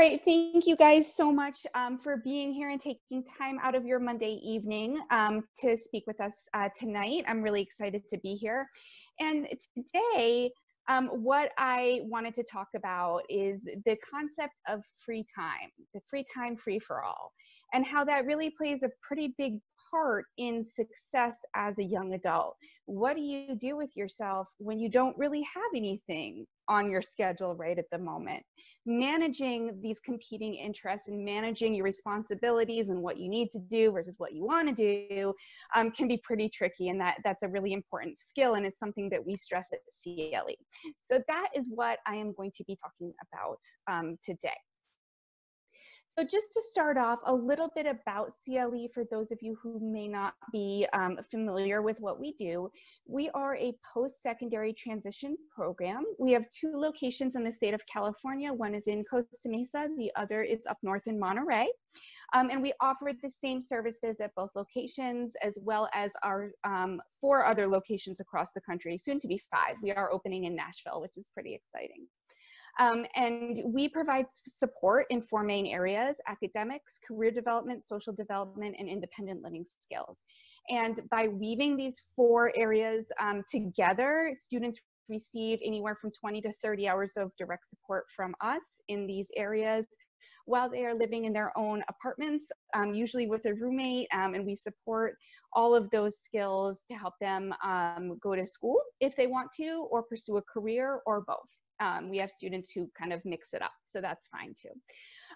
right, thank you guys so much um, for being here and taking time out of your Monday evening um, to speak with us uh, tonight. I'm really excited to be here. And today, um, what I wanted to talk about is the concept of free time, the free time free for all, and how that really plays a pretty big part in success as a young adult. What do you do with yourself when you don't really have anything on your schedule right at the moment? Managing these competing interests and managing your responsibilities and what you need to do versus what you want to do um, can be pretty tricky, and that that's a really important skill, and it's something that we stress at CLE. So that is what I am going to be talking about um, today. So just to start off, a little bit about CLE for those of you who may not be um, familiar with what we do. We are a post-secondary transition program. We have two locations in the state of California. One is in Costa Mesa, the other is up north in Monterey. Um, and we offer the same services at both locations as well as our um, four other locations across the country, soon to be five. We are opening in Nashville, which is pretty exciting. Um, and we provide support in four main areas, academics, career development, social development, and independent living skills. And by weaving these four areas um, together, students receive anywhere from 20 to 30 hours of direct support from us in these areas while they are living in their own apartments, um, usually with a roommate, um, and we support all of those skills to help them um, go to school if they want to, or pursue a career, or both. Um, we have students who kind of mix it up, so that's fine too.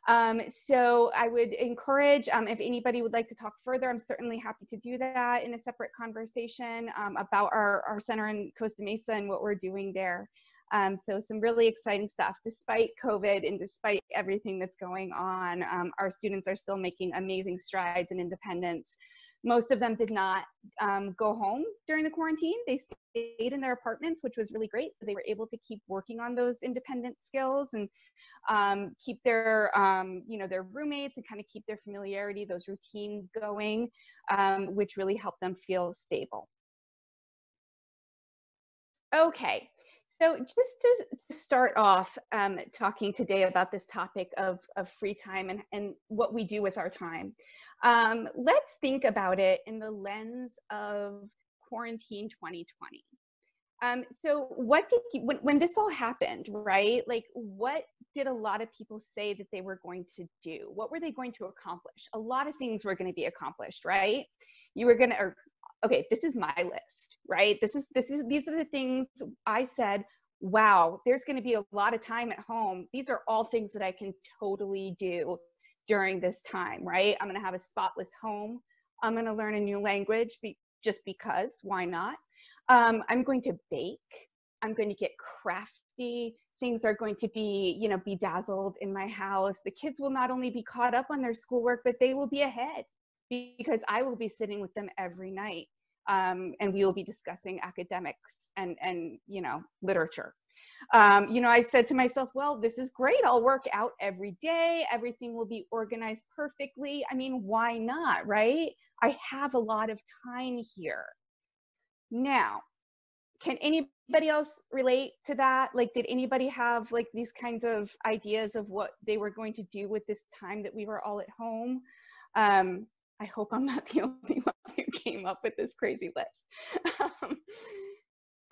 Um, so I would encourage, um, if anybody would like to talk further, I'm certainly happy to do that in a separate conversation um, about our, our center in Costa Mesa and what we're doing there. Um, so some really exciting stuff. Despite COVID and despite everything that's going on, um, our students are still making amazing strides in independence. Most of them did not um, go home during the quarantine. They stayed in their apartments, which was really great. So they were able to keep working on those independent skills and um, keep their, um, you know, their roommates and kind of keep their familiarity, those routines going, um, which really helped them feel stable. Okay, so just to, to start off um, talking today about this topic of, of free time and, and what we do with our time, um, let's think about it in the lens of quarantine 2020. Um, so what did you, when, when this all happened, right? Like what did a lot of people say that they were going to do? What were they going to accomplish? A lot of things were going to be accomplished, right? You were going to, okay, this is my list, right? This is, this is, these are the things I said, wow, there's going to be a lot of time at home. These are all things that I can totally do during this time, right? I'm going to have a spotless home. I'm going to learn a new language just because, why not? Um, I'm going to bake. I'm going to get crafty. Things are going to be, you know, bedazzled in my house. The kids will not only be caught up on their schoolwork, but they will be ahead because I will be sitting with them every night um, and we will be discussing academics and, and you know, literature. Um, you know, I said to myself, well, this is great. I'll work out every day. Everything will be organized perfectly. I mean, why not, right? I have a lot of time here. Now, can anybody else relate to that? Like, did anybody have like these kinds of ideas of what they were going to do with this time that we were all at home? Um, I hope I'm not the only one who came up with this crazy list. Um,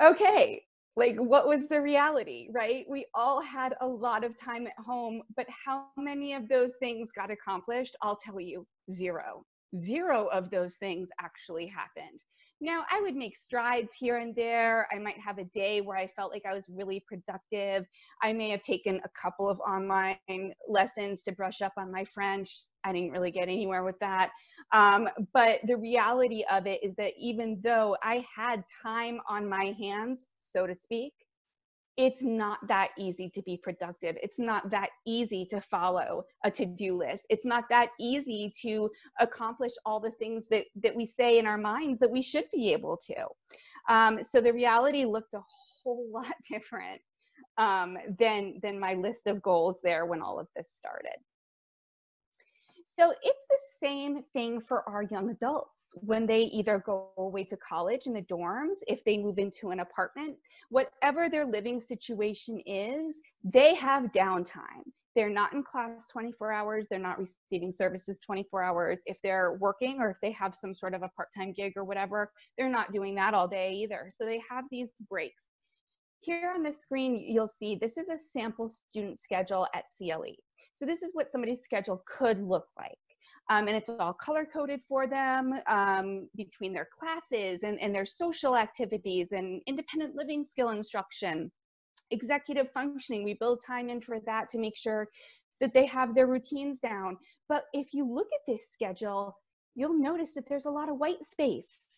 okay, like what was the reality, right? We all had a lot of time at home, but how many of those things got accomplished? I'll tell you, zero. Zero of those things actually happened. Now, I would make strides here and there. I might have a day where I felt like I was really productive. I may have taken a couple of online lessons to brush up on my French. I didn't really get anywhere with that. Um, but the reality of it is that even though I had time on my hands, so to speak, it's not that easy to be productive. It's not that easy to follow a to-do list. It's not that easy to accomplish all the things that, that we say in our minds that we should be able to. Um, so the reality looked a whole lot different um, than, than my list of goals there when all of this started. So it's the same thing for our young adults when they either go away to college in the dorms, if they move into an apartment, whatever their living situation is, they have downtime. they're not in class 24 hours they're not receiving services 24 hours. If they're working or if they have some sort of a part-time gig or whatever they're not doing that all day either. So they have these breaks. Here on the screen you'll see this is a sample student schedule at cle so this is what somebody's schedule could look like um, and it's all color coded for them um, between their classes and, and their social activities and independent living skill instruction. Executive functioning we build time in for that to make sure that they have their routines down. But if you look at this schedule you'll notice that there's a lot of white space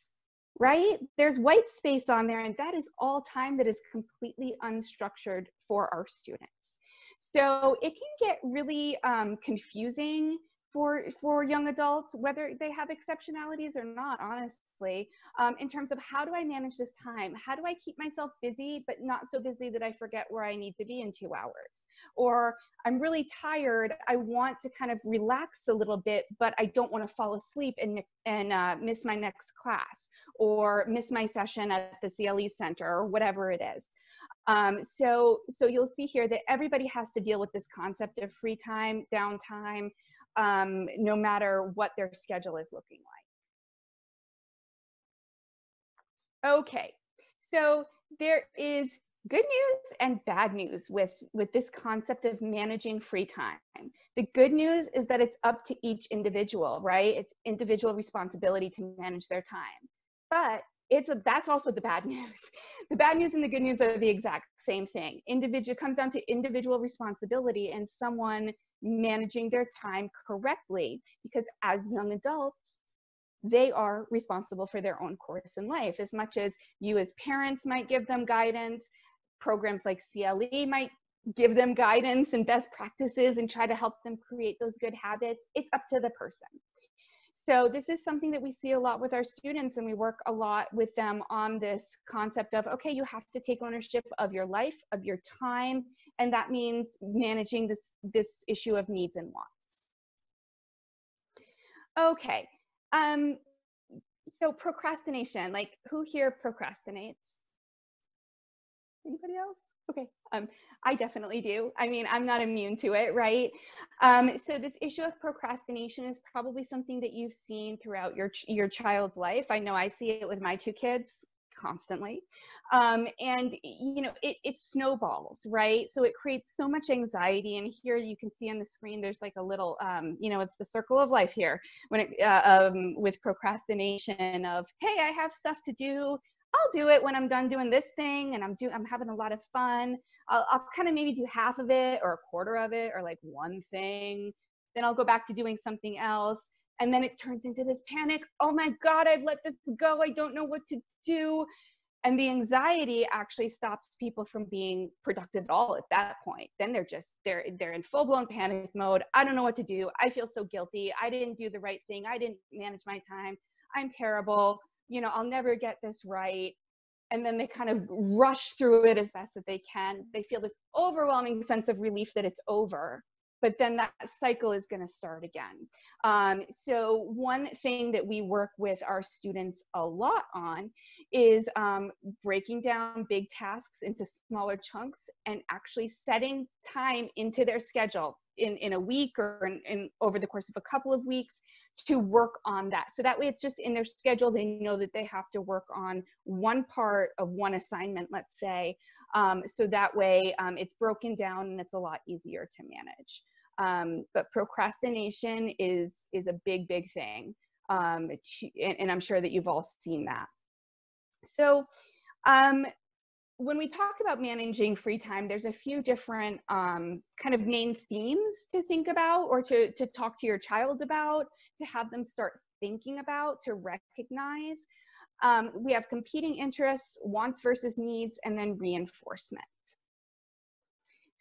right? There's white space on there and that is all time that is completely unstructured for our students. So it can get really um, confusing for for young adults whether they have exceptionalities or not honestly. Um, in terms of how do i manage this time? How do i keep myself busy but not so busy that i forget where i need to be in two hours? Or i'm really tired i want to kind of relax a little bit but i don't want to fall asleep and, and uh, miss my next class or miss my session at the cle center or whatever it is. Um, so so you'll see here that everybody has to deal with this concept of free time downtime um, no matter what their schedule is looking like. Okay, so there is good news and bad news with with this concept of managing free time. The good news is that it's up to each individual right? It's individual responsibility to manage their time. But it's a, that's also the bad news. The bad news and the good news are the exact same thing. Individual comes down to individual responsibility and someone managing their time correctly because as young adults they are responsible for their own course in life. As much as you as parents might give them guidance programs like cle might give them guidance and best practices and try to help them create those good habits it's up to the person. So this is something that we see a lot with our students and we work a lot with them on this concept of okay you have to take ownership of your life of your time and that means managing this this issue of needs and wants okay um so procrastination like who here procrastinates anybody else okay um I definitely do. I mean, I'm not immune to it, right? Um, so this issue of procrastination is probably something that you've seen throughout your your child's life. I know I see it with my two kids constantly um, and you know it, it snowballs right so it creates so much anxiety and here you can see on the screen there's like a little um, you know it's the circle of life here when it uh, um, with procrastination of hey i have stuff to do I'll do it when I'm done doing this thing and I'm doing I'm having a lot of fun. I'll, I'll kind of maybe do half of it or a quarter of it or like one thing. Then I'll go back to doing something else. And then it turns into this panic. Oh my God, I've let this go. I don't know what to do. And the anxiety actually stops people from being productive at all at that point. Then they're just they're they're in full-blown panic mode. I don't know what to do. I feel so guilty. I didn't do the right thing. I didn't manage my time. I'm terrible you know, I'll never get this right. And then they kind of rush through it as best that they can. They feel this overwhelming sense of relief that it's over but then that cycle is going to start again. Um, so one thing that we work with our students a lot on is um, breaking down big tasks into smaller chunks and actually setting time into their schedule in, in a week or in, in, over the course of a couple of weeks to work on that. So that way it's just in their schedule. They know that they have to work on one part of one assignment, let's say. Um, so that way um, it's broken down and it's a lot easier to manage. Um, but procrastination is is a big, big thing, um, and, and, I'm sure that you've all seen that. So, um, when we talk about managing free time, there's a few different um, kind of main themes to think about, or to to talk to your child about, to have them start thinking about, to recognize. Um, we have competing interests, wants versus needs, and then reinforcement.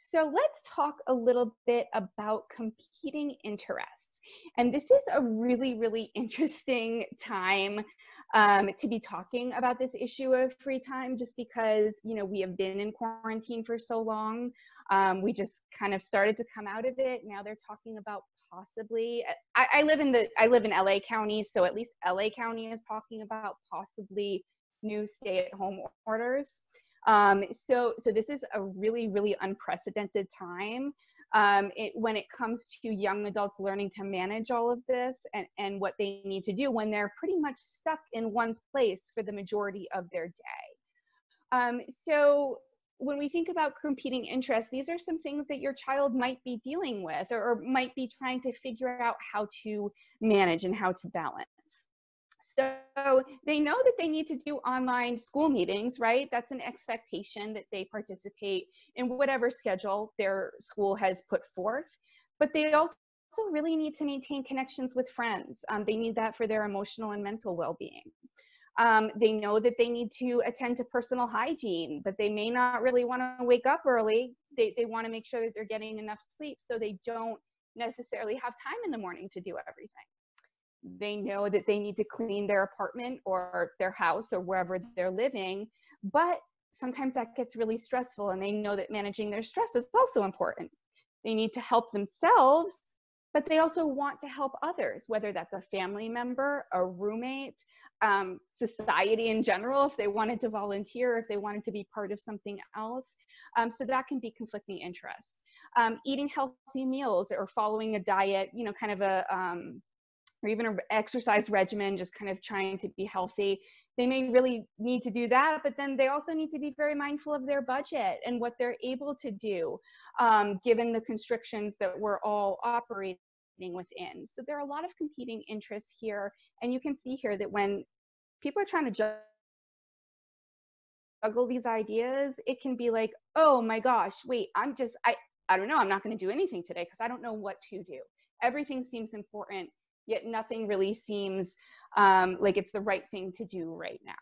So let's talk a little bit about competing interests. And this is a really, really interesting time um, to be talking about this issue of free time just because, you know, we have been in quarantine for so long. Um, we just kind of started to come out of it. Now they're talking about possibly, I, I live in the, I live in LA County, so at least LA County is talking about possibly new stay at home orders. Um, so, so this is a really, really unprecedented time um, it, when it comes to young adults learning to manage all of this and, and what they need to do when they're pretty much stuck in one place for the majority of their day. Um, so when we think about competing interests, these are some things that your child might be dealing with or, or might be trying to figure out how to manage and how to balance. So they know that they need to do online school meetings, right? That's an expectation that they participate in whatever schedule their school has put forth. But they also really need to maintain connections with friends. Um, they need that for their emotional and mental well being. Um, they know that they need to attend to personal hygiene, but they may not really want to wake up early. They, they want to make sure that they're getting enough sleep so they don't necessarily have time in the morning to do everything they know that they need to clean their apartment or their house or wherever they're living but sometimes that gets really stressful and they know that managing their stress is also important. They need to help themselves but they also want to help others whether that's a family member a roommate um, society in general if they wanted to volunteer if they wanted to be part of something else. Um, so that can be conflicting interests. Um, eating healthy meals or following a diet you know kind of a um, or even an exercise regimen, just kind of trying to be healthy. They may really need to do that, but then they also need to be very mindful of their budget and what they're able to do, um, given the constrictions that we're all operating within. So there are a lot of competing interests here, and you can see here that when people are trying to juggle these ideas, it can be like, oh my gosh, wait, I'm just, I, I don't know, I'm not going to do anything today because I don't know what to do. Everything seems important yet nothing really seems um, like it's the right thing to do right now.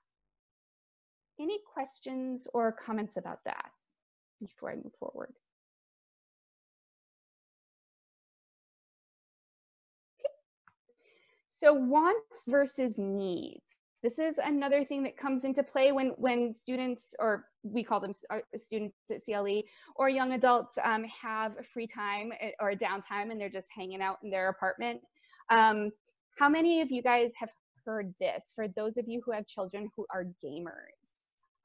Any questions or comments about that before I move forward? Okay. So wants versus needs. This is another thing that comes into play when, when students, or we call them uh, students at CLE, or young adults um, have free time eh, or downtime and they're just hanging out in their apartment um, how many of you guys have heard this for those of you who have children who are gamers?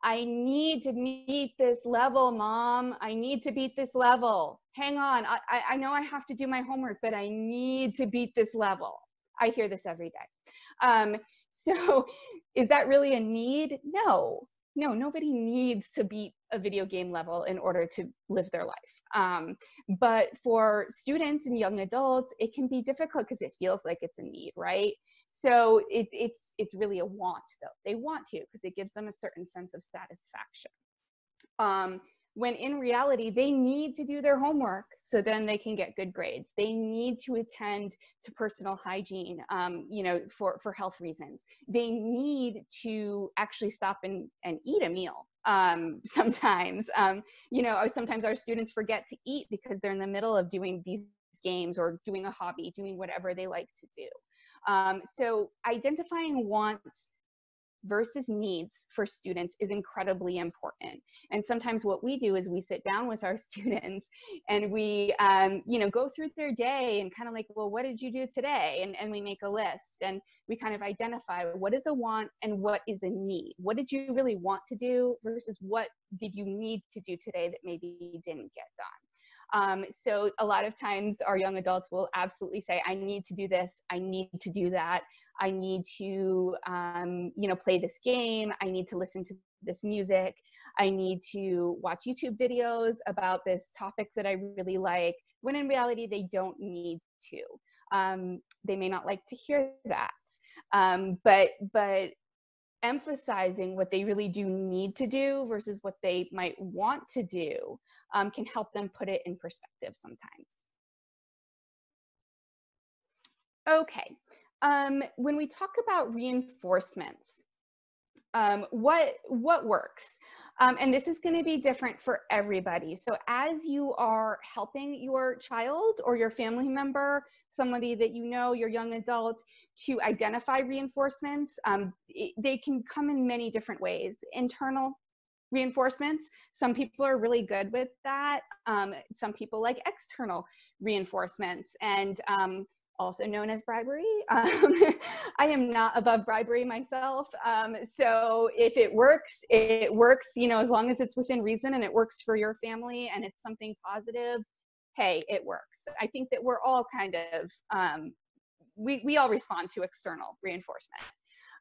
I need to meet this level, mom. I need to beat this level. Hang on. I, I know I have to do my homework, but I need to beat this level. I hear this every day. Um, so is that really a need? No no, nobody needs to beat a video game level in order to live their life. Um, but for students and young adults, it can be difficult because it feels like it's a need, right? So it, it's it's really a want though. They want to because it gives them a certain sense of satisfaction. Um, when in reality they need to do their homework so then they can get good grades they need to attend to personal hygiene um, you know for, for health reasons they need to actually stop and, and eat a meal um, sometimes um, you know sometimes our students forget to eat because they're in the middle of doing these games or doing a hobby doing whatever they like to do. Um, so identifying wants versus needs for students is incredibly important. And sometimes what we do is we sit down with our students and we, um, you know, go through their day and kind of like, well, what did you do today? And, and we make a list and we kind of identify what is a want and what is a need. What did you really want to do versus what did you need to do today that maybe didn't get done? Um, so a lot of times our young adults will absolutely say, I need to do this, I need to do that. I need to, um, you know, play this game. I need to listen to this music. I need to watch YouTube videos about this topic that I really like, when in reality, they don't need to. Um, they may not like to hear that. Um, but, but emphasizing what they really do need to do versus what they might want to do um, can help them put it in perspective sometimes. Okay, um, when we talk about reinforcements, um, what, what works? Um, and this is going to be different for everybody. So as you are helping your child or your family member, somebody that you know, your young adult, to identify reinforcements, um, it, they can come in many different ways. Internal reinforcements, some people are really good with that. Um, some people like external reinforcements. And um, also known as bribery. Um, I am not above bribery myself. Um, so if it works, it works, you know, as long as it's within reason and it works for your family and it's something positive, hey, it works. I think that we're all kind of, um, we, we all respond to external reinforcement.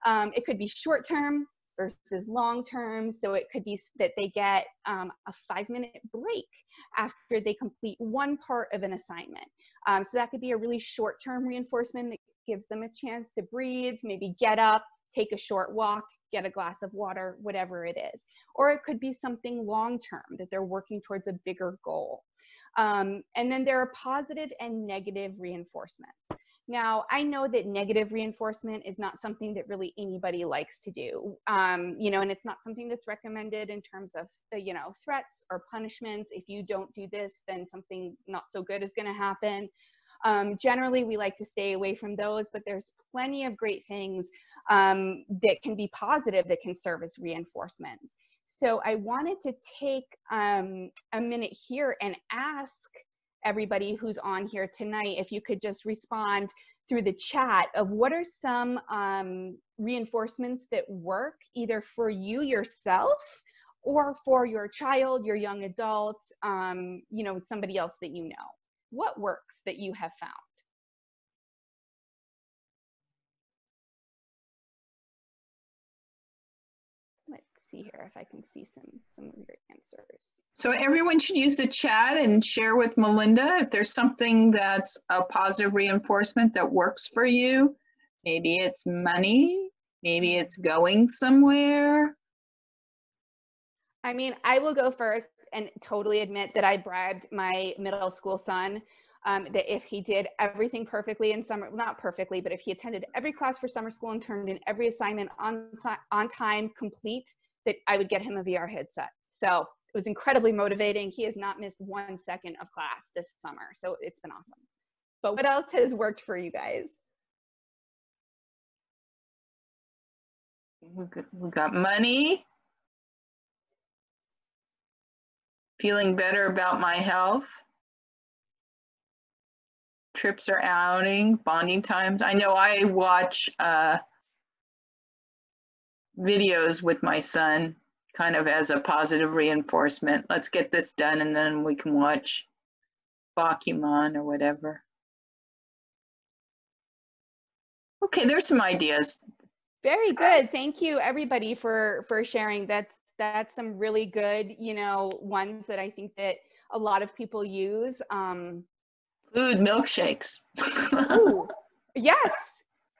Um, it could be short term versus long term. So it could be that they get um, a five minute break after they complete one part of an assignment. Um, so that could be a really short term reinforcement that gives them a chance to breathe, maybe get up, take a short walk, get a glass of water, whatever it is. Or it could be something long term that they're working towards a bigger goal. Um, and then there are positive and negative reinforcements. Now, I know that negative reinforcement is not something that really anybody likes to do, um, you know, and it's not something that's recommended in terms of, the, you know, threats or punishments. If you don't do this, then something not so good is going to happen. Um, generally, we like to stay away from those, but there's plenty of great things um, that can be positive that can serve as reinforcements. So I wanted to take um, a minute here and ask everybody who's on here tonight if you could just respond through the chat of what are some um, reinforcements that work either for you yourself or for your child, your young adult, um, you know, somebody else that you know. What works that you have found? See here if I can see some, some of your answers. So everyone should use the chat and share with Melinda if there's something that's a positive reinforcement that works for you. Maybe it's money, maybe it's going somewhere. I mean, I will go first and totally admit that I bribed my middle school son um, that if he did everything perfectly in summer, not perfectly, but if he attended every class for summer school and turned in every assignment on, on time, complete, that I would get him a VR headset. So it was incredibly motivating. He has not missed one second of class this summer. So it's been awesome. But what else has worked for you guys? We got, money. Feeling better about my health. Trips or outing, bonding times. I know I watch uh, videos with my son kind of as a positive reinforcement. Let's get this done and then we can watch Bakuman or whatever. Okay, there's some ideas. Very good. Thank you everybody for for sharing. That's that's some really good, you know, ones that I think that a lot of people use. Um Food milkshakes. ooh, yes.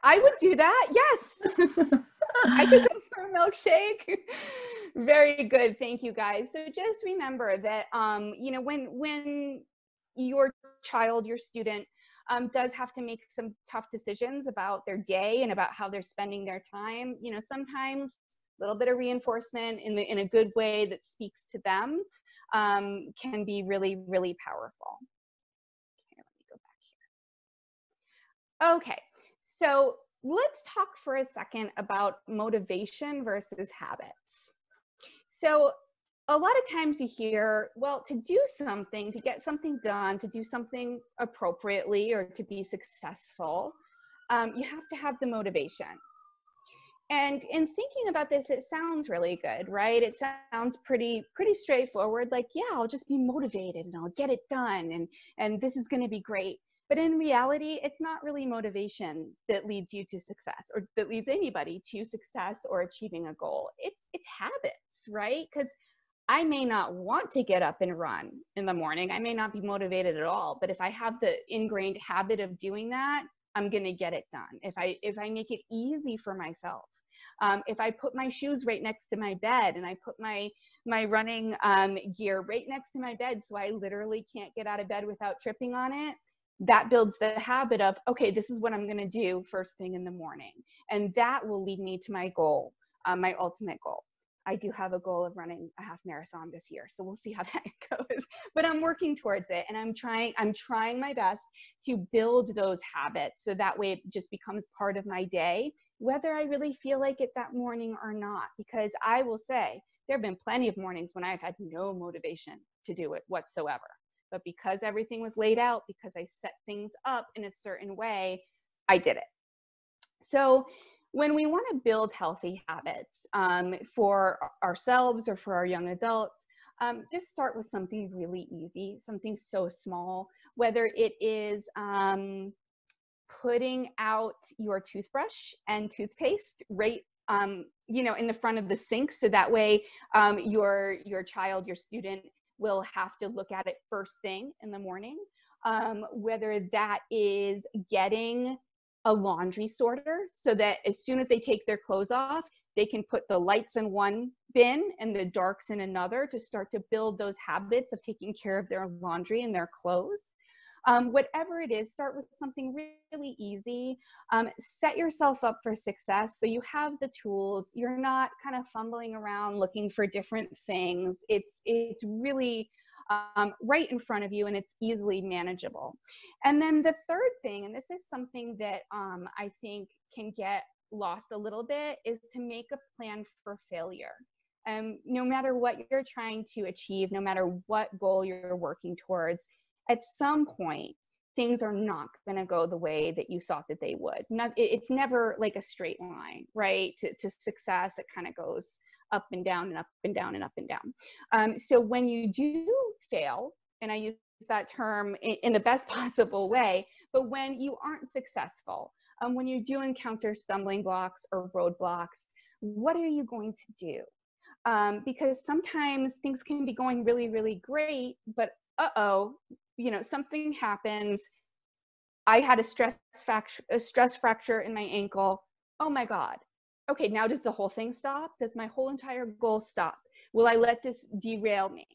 I would do that. Yes. I could go milkshake. Very good. Thank you guys. So just remember that um, you know, when when your child, your student um, does have to make some tough decisions about their day and about how they're spending their time, you know, sometimes a little bit of reinforcement in the in a good way that speaks to them um, can be really, really powerful. Okay, let me go back here. Okay, so let's talk for a second about motivation versus habits. So a lot of times you hear, well, to do something, to get something done, to do something appropriately or to be successful, um, you have to have the motivation. And in thinking about this, it sounds really good, right? It sounds pretty pretty straightforward. Like, yeah, I'll just be motivated and I'll get it done, and and this is going to be great. But in reality, it's not really motivation that leads you to success, or that leads anybody to success or achieving a goal. It's it's habit right? Because I may not want to get up and run in the morning. I may not be motivated at all, but if I have the ingrained habit of doing that, I'm going to get it done. If I if I make it easy for myself, um, if I put my shoes right next to my bed and I put my my running um, gear right next to my bed, so I literally can't get out of bed without tripping on it, that builds the habit of okay, this is what I'm going to do first thing in the morning, and that will lead me to my goal, uh, my ultimate goal. I do have a goal of running a half marathon this year. So we'll see how that goes. But I'm working towards it and I'm trying I'm trying my best to build those habits so that way it just becomes part of my day whether I really feel like it that morning or not because I will say there have been plenty of mornings when I've had no motivation to do it whatsoever. But because everything was laid out, because I set things up in a certain way, I did it. So when we want to build healthy habits um, for ourselves or for our young adults, um, just start with something really easy, something so small, whether it is um, putting out your toothbrush and toothpaste right um, you know in the front of the sink so that way um, your your child your student will have to look at it first thing in the morning um, whether that is getting a laundry sorter so that as soon as they take their clothes off they can put the lights in one bin and the darks in another to start to build those habits of taking care of their laundry and their clothes um, whatever it is, start with something really easy. Um, set yourself up for success so you have the tools. You're not kind of fumbling around looking for different things. It's it's really um, right in front of you and it's easily manageable. And then the third thing, and this is something that um, I think can get lost a little bit, is to make a plan for failure. Um, no matter what you're trying to achieve, no matter what goal you're working towards, at some point things are not going to go the way that you thought that they would. It's never like a straight line right? To, to success it kind of goes up and down and up and down and up and down. Um, so when you do fail and i use that term in, in the best possible way but when you aren't successful um, when you do encounter stumbling blocks or roadblocks what are you going to do? Um, because sometimes things can be going really really great but uh-oh you know something happens i had a stress fracture a stress fracture in my ankle. Oh my god. Okay now does the whole thing stop? Does my whole entire goal stop? Will i let this derail me?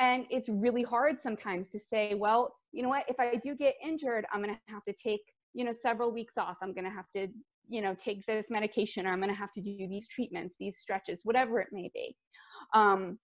And it's really hard sometimes to say well you know what? If i do get injured i'm going to have to take you know several weeks off. I'm going to have to you know take this medication or i'm going to have to do these treatments these stretches whatever it may be. Um,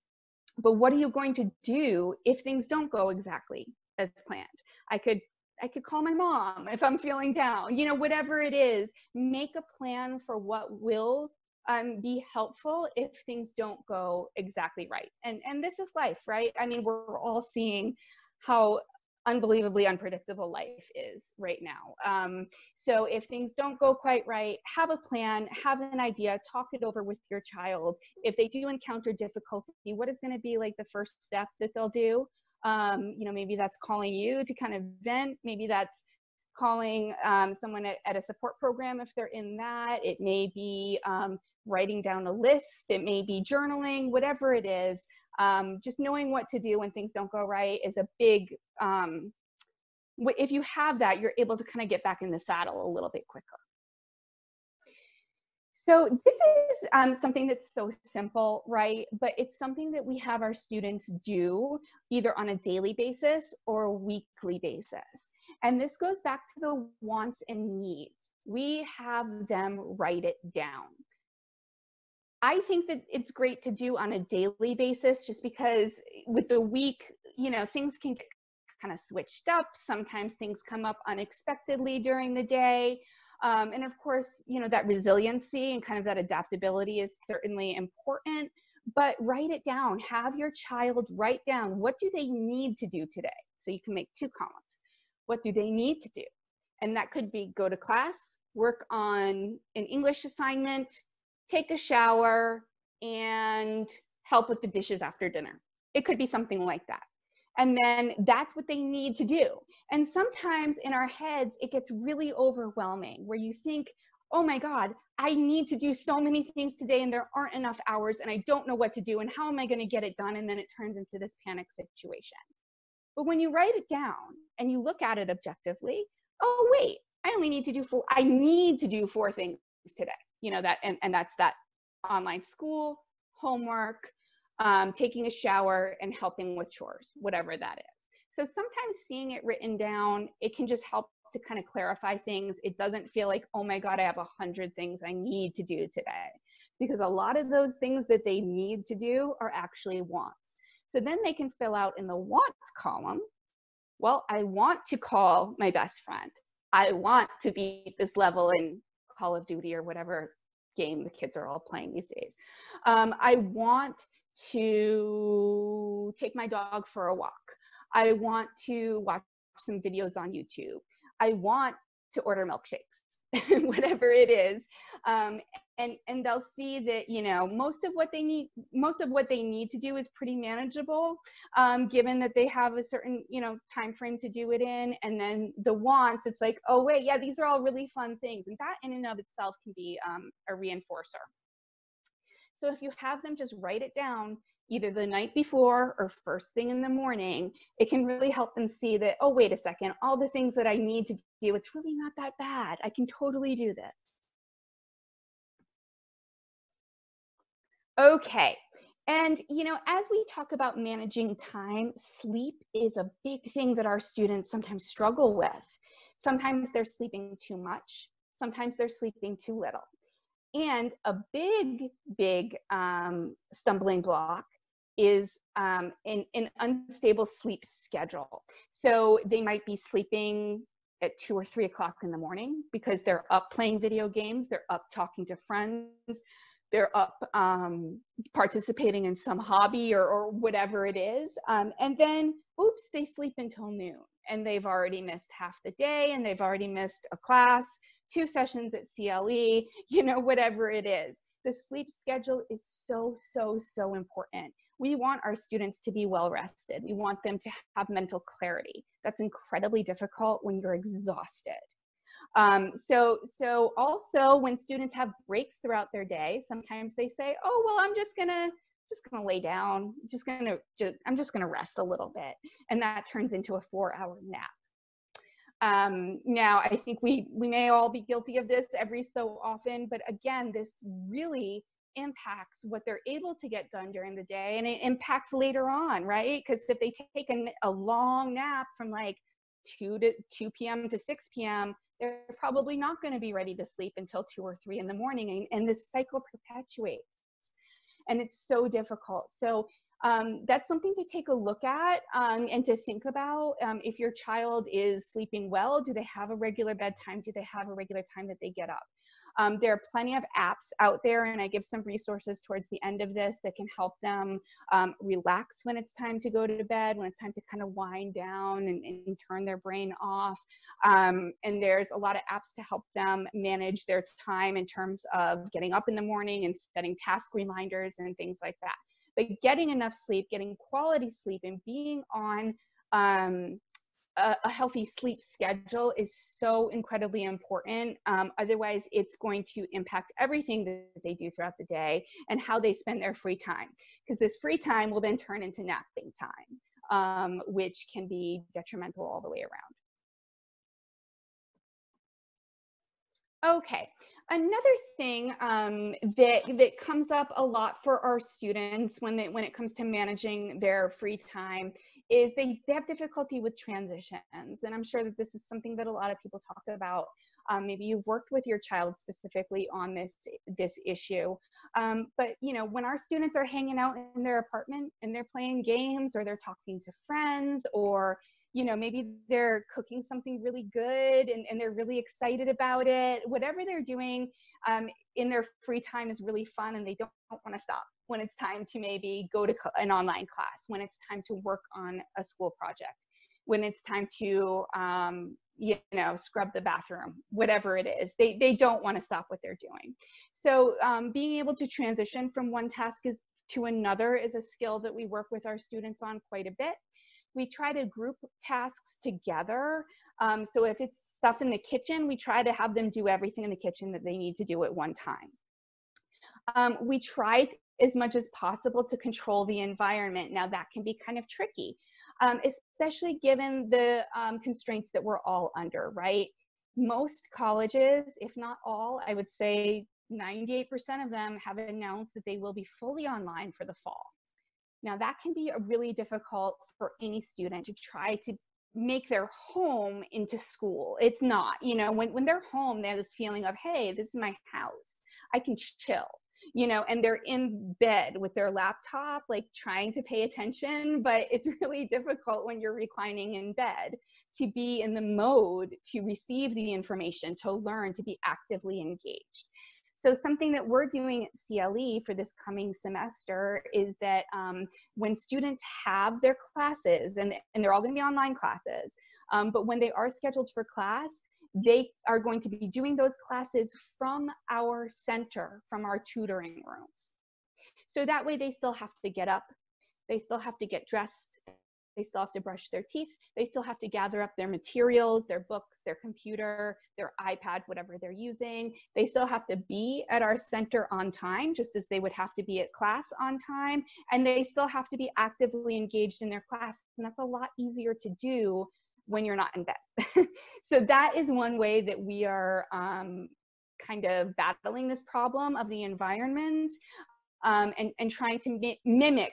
but what are you going to do if things don't go exactly as planned. I could I could call my mom if I'm feeling down. You know, whatever it is, make a plan for what will um, be helpful if things don't go exactly right. And and this is life, right? I mean, we're all seeing how unbelievably unpredictable life is right now. Um, so if things don't go quite right, have a plan, have an idea, talk it over with your child. If they do encounter difficulty, what is going to be like the first step that they'll do? Um, you know, maybe that's calling you to kind of vent. Maybe that's calling um, someone at, at, a support program if they're in that. It may be um, writing down a list. It may be journaling, whatever it is. Um, just knowing what to do when things don't go right is a big, um, if you have that, you're able to kind of get back in the saddle a little bit quicker. So this is um, something that's so simple, right? But it's something that we have our students do either on a daily basis or a weekly basis. And this goes back to the wants and needs. We have them write it down. I think that it's great to do on a daily basis just because with the week, you know, things can get kind of switched up. Sometimes things come up unexpectedly during the day. Um, and of course, you know, that resiliency and kind of that adaptability is certainly important, but write it down. Have your child write down what do they need to do today? So you can make two columns. What do they need to do? And that could be go to class, work on an English assignment, take a shower, and help with the dishes after dinner. It could be something like that. And then that's what they need to do. And sometimes in our heads, it gets really overwhelming where you think, oh my God, I need to do so many things today and there aren't enough hours and I don't know what to do and how am I going to get it done? And then it turns into this panic situation. But when you write it down and you look at it objectively, oh, wait, I only need to do four, I need to do four things today. You know, that, and, and that's that online school, homework, um, taking a shower, and helping with chores, whatever that is. So sometimes seeing it written down, it can just help to kind of clarify things. It doesn't feel like, oh my God, I have a hundred things I need to do today. Because a lot of those things that they need to do are actually wants. So then they can fill out in the wants column, well, I want to call my best friend. I want to be this level in Call of Duty or whatever game the kids are all playing these days. Um, I want to take my dog for a walk. I want to watch some videos on YouTube. I want to order milkshakes, whatever it is. Um, and and they'll see that you know most of what they need most of what they need to do is pretty manageable um, given that they have a certain you know time frame to do it in and then the wants it's like oh wait yeah these are all really fun things and that in and of itself can be um, a reinforcer so if you have them just write it down either the night before or first thing in the morning, it can really help them see that, oh, wait a second, all the things that I need to do, it's really not that bad. I can totally do this. Okay. And, you know, as we talk about managing time, sleep is a big thing that our students sometimes struggle with. Sometimes they're sleeping too much, sometimes they're sleeping too little. And a big, big um, stumbling block is um, an, an unstable sleep schedule. So they might be sleeping at two or three o'clock in the morning because they're up playing video games, they're up talking to friends, they're up um, participating in some hobby or, or whatever it is. Um, and then, oops, they sleep until noon and they've already missed half the day and they've already missed a class, two sessions at CLE, you know, whatever it is. The sleep schedule is so, so, so important. We want our students to be well rested. We want them to have mental clarity. That's incredibly difficult when you're exhausted. Um, so, so also when students have breaks throughout their day, sometimes they say, oh, well, I'm just gonna, just gonna lay down, just gonna, just, I'm just gonna rest a little bit. And that turns into a four hour nap. Um, now, I think we, we may all be guilty of this every so often, but again, this really impacts what they're able to get done during the day and it impacts later on, right? Because if they take a, a long nap from like 2 to 2 p.m. to 6 p.m., they're probably not going to be ready to sleep until 2 or 3 in the morning. And, and this cycle perpetuates. And it's so difficult. So um, that's something to take a look at um, and to think about. Um, if your child is sleeping well, do they have a regular bedtime? Do they have a regular time that they get up? Um, there are plenty of apps out there, and I give some resources towards the end of this that can help them um, relax when it's time to go to bed, when it's time to kind of wind down and, and turn their brain off. Um, and there's a lot of apps to help them manage their time in terms of getting up in the morning and setting task reminders and things like that. But getting enough sleep, getting quality sleep, and being on um, a, a, healthy sleep schedule is so incredibly important. Um, otherwise, it's going to impact everything that they do throughout the day and how they spend their free time. Because this free time will then turn into napping time, um, which can be detrimental all the way around. Okay, another thing um, that that comes up a lot for our students when they, when it comes to managing their free time is they, they have difficulty with transitions. And I'm sure that this is something that a lot of people talk about. Um, maybe you've worked with your child specifically on this this issue. Um, but you know, when our students are hanging out in their apartment and they're playing games or they're talking to friends or you know maybe they're cooking something really good and, and they're really excited about it. Whatever they're doing um, in their free time is really fun and they don't, don't want to stop when it's time to maybe go to an online class when it's time to work on a school project when it's time to um, you know scrub the bathroom whatever it is. They, they don't want to stop what they're doing. So um, being able to transition from one task is, to another is a skill that we work with our students on quite a bit we try to group tasks together. Um, so if it's stuff in the kitchen, we try to have them do everything in the kitchen that they need to do at one time. Um, we try as much as possible to control the environment. Now that can be kind of tricky, um, especially given the um, constraints that we're all under, right? Most colleges, if not all, I would say 98% of them have announced that they will be fully online for the fall. Now that can be a really difficult for any student to try to make their home into school. It's not, you know, when, when they're home, they have this feeling of, hey, this is my house. I can chill, you know, and they're in bed with their laptop, like trying to pay attention, but it's really difficult when you're reclining in bed to be in the mode to receive the information, to learn, to be actively engaged. So something that we're doing at CLE for this coming semester is that um, when students have their classes, and, and they're all gonna be online classes, um, but when they are scheduled for class, they are going to be doing those classes from our center, from our tutoring rooms. So that way they still have to get up, they still have to get dressed, they still have to brush their teeth, they still have to gather up their materials, their books, their computer, their iPad, whatever they're using. They still have to be at our center on time, just as they would have to be at class on time. And they still have to be actively engaged in their class. And that's a lot easier to do when you're not in bed. so that is one way that we are um, kind of battling this problem of the environment um, and, and trying to mi mimic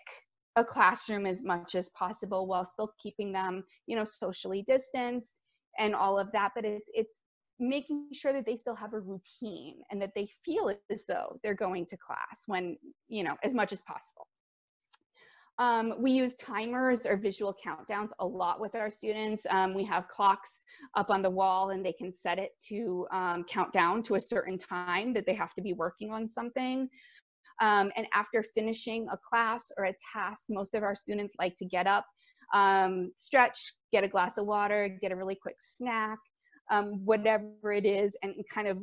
a classroom as much as possible while still keeping them, you know, socially distanced and all of that. But it's, it's making sure that they still have a routine and that they feel as though they're going to class when, you know, as much as possible. Um, we use timers or visual countdowns a lot with our students. Um, we have clocks up on the wall and they can set it to um, count down to a certain time that they have to be working on something. Um, and after finishing a class or a task, most of our students like to get up, um, stretch, get a glass of water, get a really quick snack, um, whatever it is, and kind of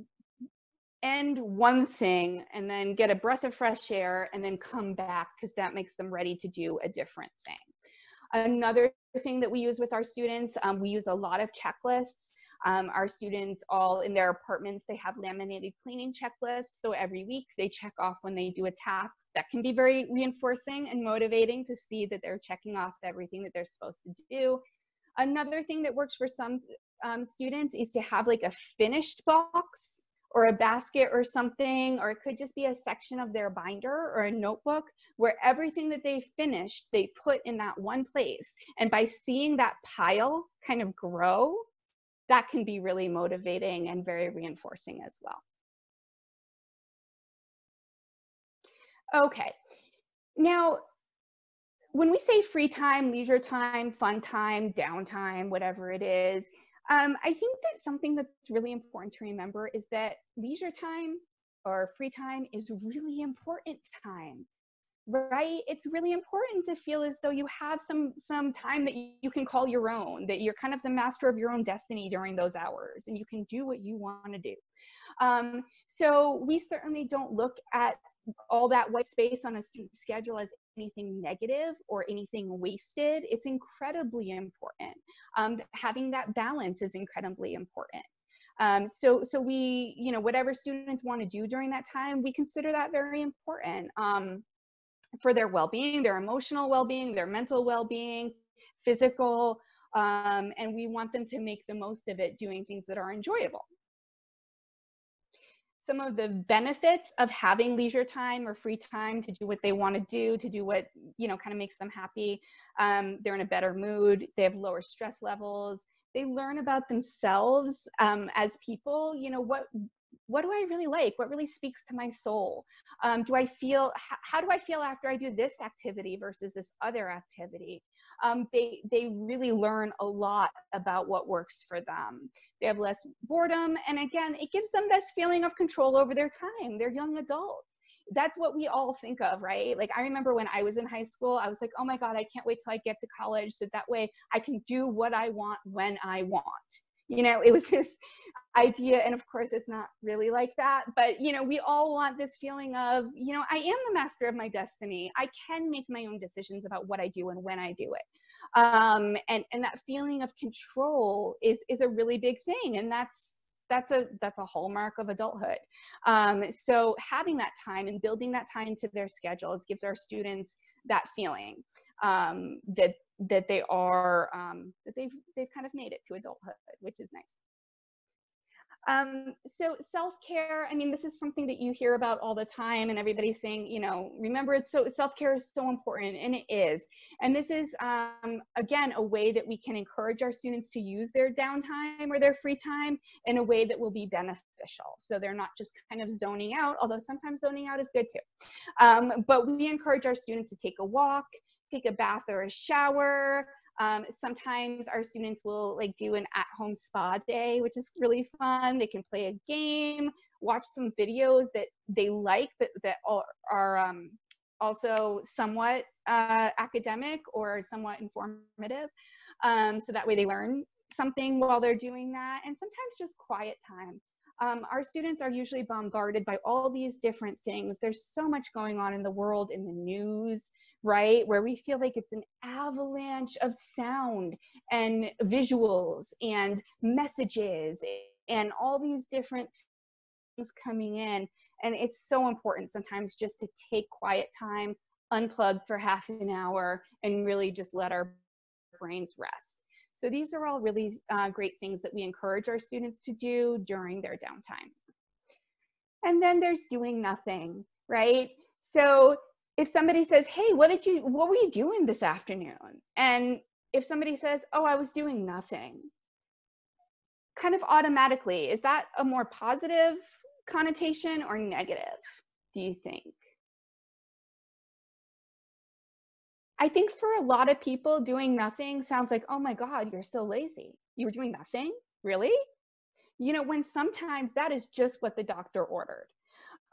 end one thing and then get a breath of fresh air and then come back because that makes them ready to do a different thing. Another thing that we use with our students, um, we use a lot of checklists. Um, our students all in their apartments, they have laminated cleaning checklists. So every week they check off when they do a task. That can be very reinforcing and motivating to see that they're checking off everything that they're supposed to do. Another thing that works for some um, students is to have like a finished box or a basket or something, or it could just be a section of their binder or a notebook where everything that they finished, they put in that one place. And by seeing that pile kind of grow, that can be really motivating and very reinforcing as well. Okay, now when we say free time, leisure time, fun time, downtime, whatever it is, um, I think that something that's really important to remember is that leisure time or free time is really important time right? It's really important to feel as though you have some some time that you can call your own that you're kind of the master of your own destiny during those hours and you can do what you want to do. Um, so we certainly don't look at all that white space on a student schedule as anything negative or anything wasted. It's incredibly important. Um, having that balance is incredibly important. Um, so, so we, you know, whatever students want to do during that time, we consider that very important. Um, for their well-being, their emotional well-being, their mental well-being, physical, um, and we want them to make the most of it doing things that are enjoyable. Some of the benefits of having leisure time or free time to do what they want to do, to do what, you know, kind of makes them happy. Um, they're in a better mood. They have lower stress levels. They learn about themselves um, as people, you know, what what do I really like? What really speaks to my soul? Um, do I feel, how do I feel after I do this activity versus this other activity? Um, they, they really learn a lot about what works for them. They have less boredom. And again, it gives them this feeling of control over their time. They're young adults that's what we all think of, right? Like I remember when I was in high school, I was like, oh my God, I can't wait till I get to college so that way I can do what I want when I want you know it was this idea and of course it's not really like that but you know we all want this feeling of you know i am the master of my destiny. I can make my own decisions about what i do and when i do it. Um, and and that feeling of control is is a really big thing and that's that's a that's a hallmark of adulthood um, so having that time and building that time into their schedules gives our students that feeling um, that that they are um, that they've they've kind of made it to adulthood, which is nice. Um, so self-care, I mean, this is something that you hear about all the time and everybody's saying, you know, remember it's so self-care is so important and it is. And this is, um, again, a way that we can encourage our students to use their downtime or their free time in a way that will be beneficial. So they're not just kind of zoning out, although sometimes zoning out is good too. Um, but we encourage our students to take a walk, take a bath or a shower. Um, sometimes our students will like do an at-home spa day, which is really fun. They can play a game, watch some videos that they like that, that are, um, also somewhat uh, academic or somewhat informative. Um, so that way they learn something while they're doing that, and sometimes just quiet time. Um, our students are usually bombarded by all these different things. There's so much going on in the world, in the news, right? Where we feel like it's an avalanche of sound and visuals and messages and all these different things coming in. And it's so important sometimes just to take quiet time, unplug for half an hour, and really just let our brains rest. So these are all really uh, great things that we encourage our students to do during their downtime. And then there's doing nothing, right? So if somebody says, hey, what did you, what were you doing this afternoon? And if somebody says, oh, I was doing nothing, kind of automatically, is that a more positive connotation or negative, do you think? I think for a lot of people, doing nothing sounds like, oh my God, you're so lazy. You were doing nothing? Really? You know, when sometimes that is just what the doctor ordered.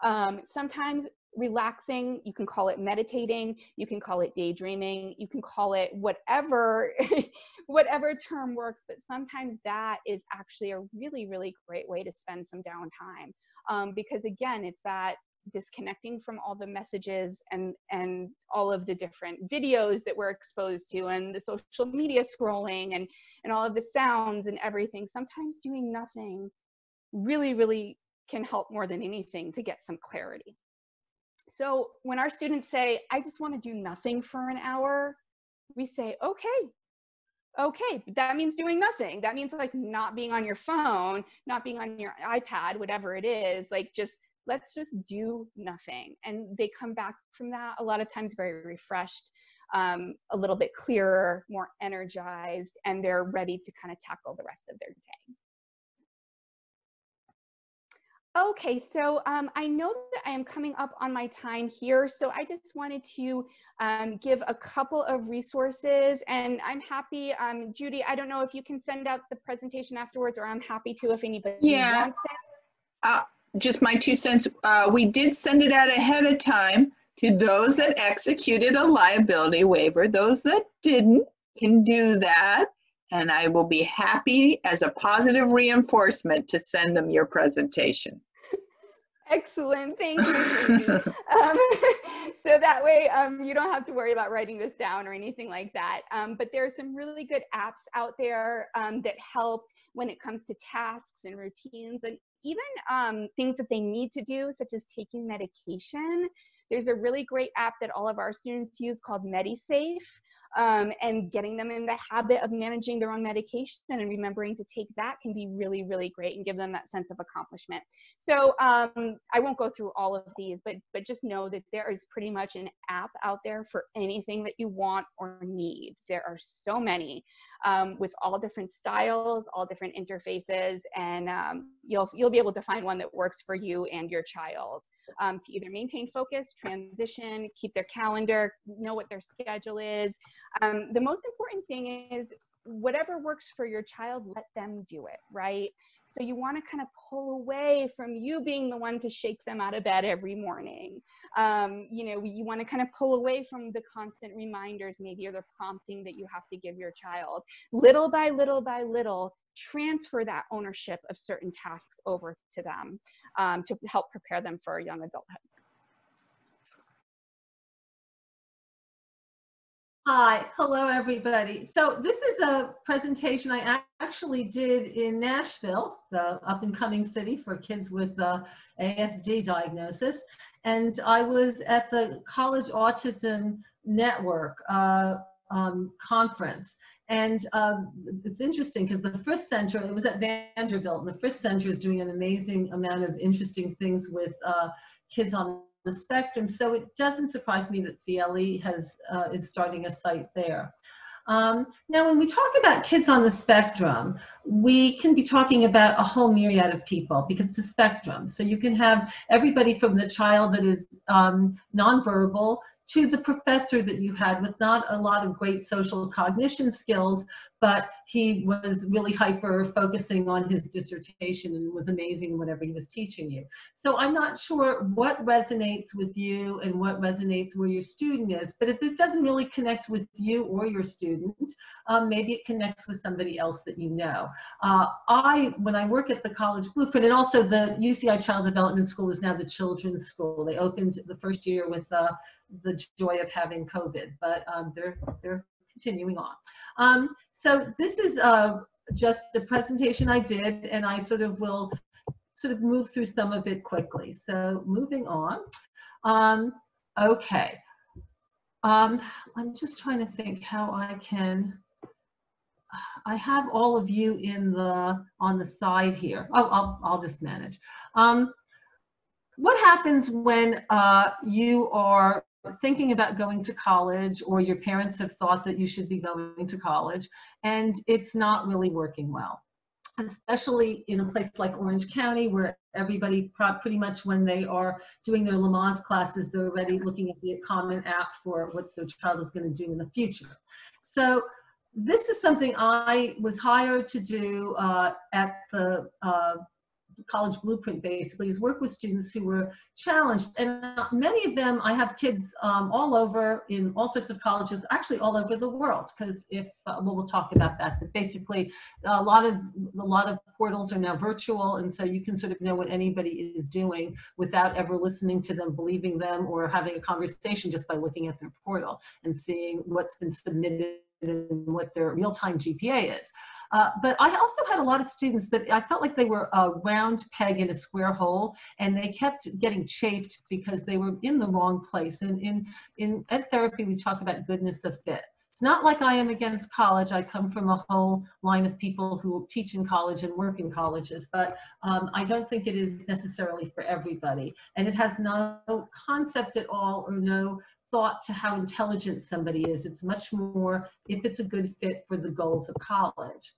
Um, sometimes relaxing, you can call it meditating, you can call it daydreaming, you can call it whatever, whatever term works, but sometimes that is actually a really, really great way to spend some downtime. Um, because again, it's that disconnecting from all the messages and and all of the different videos that we're exposed to and the social media scrolling and and all of the sounds and everything sometimes doing nothing really really can help more than anything to get some clarity so when our students say i just want to do nothing for an hour we say okay okay that means doing nothing that means like not being on your phone not being on your ipad whatever it is like just let's just do nothing. And they come back from that a lot of times very refreshed, um, a little bit clearer, more energized, and they're ready to kind of tackle the rest of their day. Okay, so um, I know that I am coming up on my time here, so I just wanted to um, give a couple of resources, and I'm happy, um, Judy, I don't know if you can send out the presentation afterwards, or I'm happy to if anybody yeah. wants it. Uh, just my two cents. Uh, we did send it out ahead of time to those that executed a liability waiver. Those that didn't can do that. And I will be happy as a positive reinforcement to send them your presentation. Excellent, thank you. um, so that way um, you don't have to worry about writing this down or anything like that. Um, but there are some really good apps out there um, that help when it comes to tasks and routines and even um, things that they need to do, such as taking medication. There's a really great app that all of our students use called MediSafe um, and getting them in the habit of managing their own medication and remembering to take that can be really, really great and give them that sense of accomplishment. So um, I won't go through all of these, but, but just know that there is pretty much an app out there for anything that you want or need. There are so many um, with all different styles, all different interfaces, and um, you'll, you'll be able to find one that works for you and your child um, to either maintain focus, transition, keep their calendar, know what their schedule is. Um, the most important thing is whatever works for your child, let them do it, right? So you want to kind of pull away from you being the one to shake them out of bed every morning. Um, you know, you want to kind of pull away from the constant reminders, maybe, or the prompting that you have to give your child. Little by little by little, transfer that ownership of certain tasks over to them um, to help prepare them for young adulthood. Hi, hello everybody. So this is a presentation I actually did in Nashville, the up and coming city for kids with uh, ASD diagnosis. And I was at the College Autism Network uh, um, conference. And um, it's interesting because the Frist Center, it was at Vanderbilt, and the Frist Center is doing an amazing amount of interesting things with uh, kids on the spectrum. So it doesn't surprise me that CLE has, uh, is starting a site there. Um, now, when we talk about kids on the spectrum, we can be talking about a whole myriad of people because it's a spectrum. So you can have everybody from the child that is um, nonverbal to the professor that you had with not a lot of great social cognition skills, but he was really hyper focusing on his dissertation and was amazing whatever he was teaching you. So I'm not sure what resonates with you and what resonates where your student is, but if this doesn't really connect with you or your student, um, maybe it connects with somebody else that you know. Uh, I, when I work at the College Blueprint, and also the UCI Child Development School is now the Children's School. They opened the first year with uh, the joy of having COVID, but um, they're, they're continuing on. Um, so this is uh, just a presentation I did, and I sort of will sort of move through some of it quickly. So moving on. Um, okay. Um, I'm just trying to think how I can, I have all of you in the, on the side here. Oh, I'll, I'll just manage. Um, what happens when uh, you are thinking about going to college or your parents have thought that you should be going to college and it's not really working well especially in a place like Orange County where everybody pretty much when they are doing their Lamaze classes, they're already looking at the Common App for what their child is going to do in the future. So this is something I was hired to do uh, at the uh, college blueprint basically is work with students who were challenged. And uh, many of them i have kids um, all over in all sorts of colleges actually all over the world because if uh, well we'll talk about that but basically a lot of a lot of portals are now virtual and so you can sort of know what anybody is doing without ever listening to them believing them or having a conversation just by looking at their portal and seeing what's been submitted and what their real-time GPA is. Uh, but I also had a lot of students that I felt like they were a round peg in a square hole and they kept getting chafed because they were in the wrong place. And in, in ed therapy, we talk about goodness of fit. It's not like I am against college. I come from a whole line of people who teach in college and work in colleges, but um, I don't think it is necessarily for everybody. And it has no concept at all or no thought to how intelligent somebody is. It's much more if it's a good fit for the goals of college.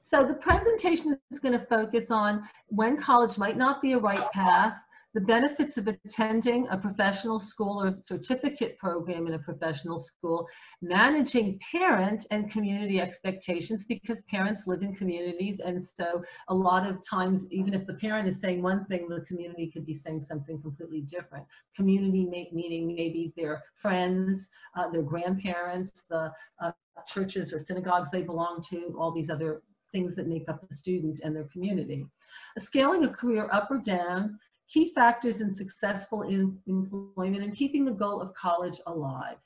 So the presentation is going to focus on when college might not be a right path, the benefits of attending a professional school or certificate program in a professional school, managing parent and community expectations because parents live in communities and so a lot of times even if the parent is saying one thing, the community could be saying something completely different. Community meaning maybe their friends, uh, their grandparents, the uh, churches or synagogues they belong to, all these other things that make up the student and their community. Scaling a career up or down, key factors in successful in employment and keeping the goal of college alive.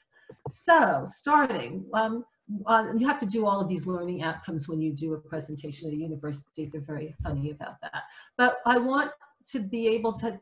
So starting, um, uh, you have to do all of these learning outcomes when you do a presentation at a university. They're very funny about that. But I want to be able to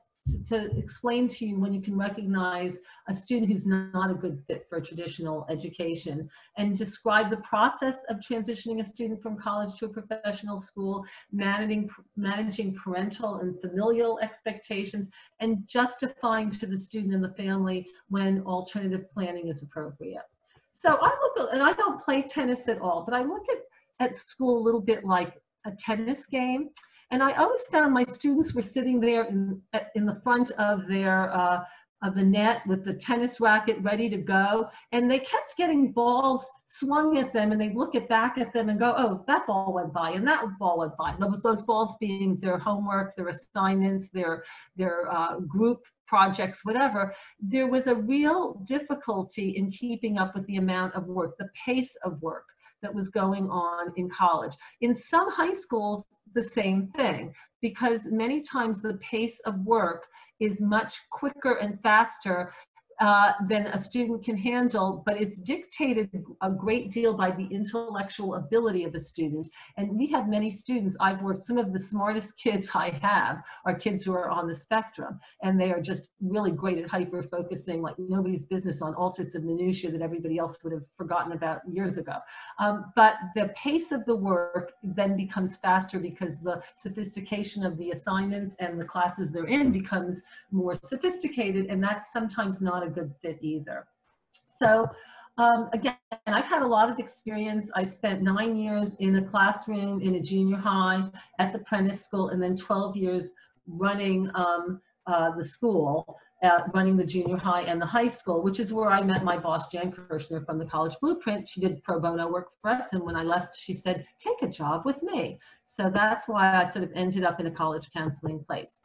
to, explain to you when you can recognize a student who's not a good fit for traditional education and describe the process of transitioning a student from college to a professional school, managing, managing parental and familial expectations, and justifying to the student and the family when alternative planning is appropriate. So I look, and I don't play tennis at all, but I look at, at school a little bit like a tennis game. And I always found my students were sitting there in, in the front of their uh, of the net with the tennis racket ready to go. And they kept getting balls swung at them and they'd look at back at them and go, oh, that ball went by and that ball went by. Those, those balls being their homework, their assignments, their, their uh, group projects, whatever, there was a real difficulty in keeping up with the amount of work, the pace of work that was going on in college. In some high schools, the same thing because many times the pace of work is much quicker and faster uh, than a student can handle, but it's dictated a great deal by the intellectual ability of a student. And we have many students, I've worked, some of the smartest kids I have are kids who are on the spectrum, and they are just really great at hyper focusing like nobody's business on all sorts of minutiae that everybody else would have forgotten about years ago. Um, but the pace of the work then becomes faster because the sophistication of the assignments and the classes they're in becomes more sophisticated, and that's sometimes not a good fit either. So um, again, I've had a lot of experience. I spent nine years in a classroom in a junior high at the Prentice School and then 12 years running um, uh, the school. uh, running the junior high and the high school, which is where I met my boss, Jan Kirshner from the College Blueprint. She did pro bono work for us. And when I left, she said, take a job with me. So that's why I sort of ended up in a college counseling place.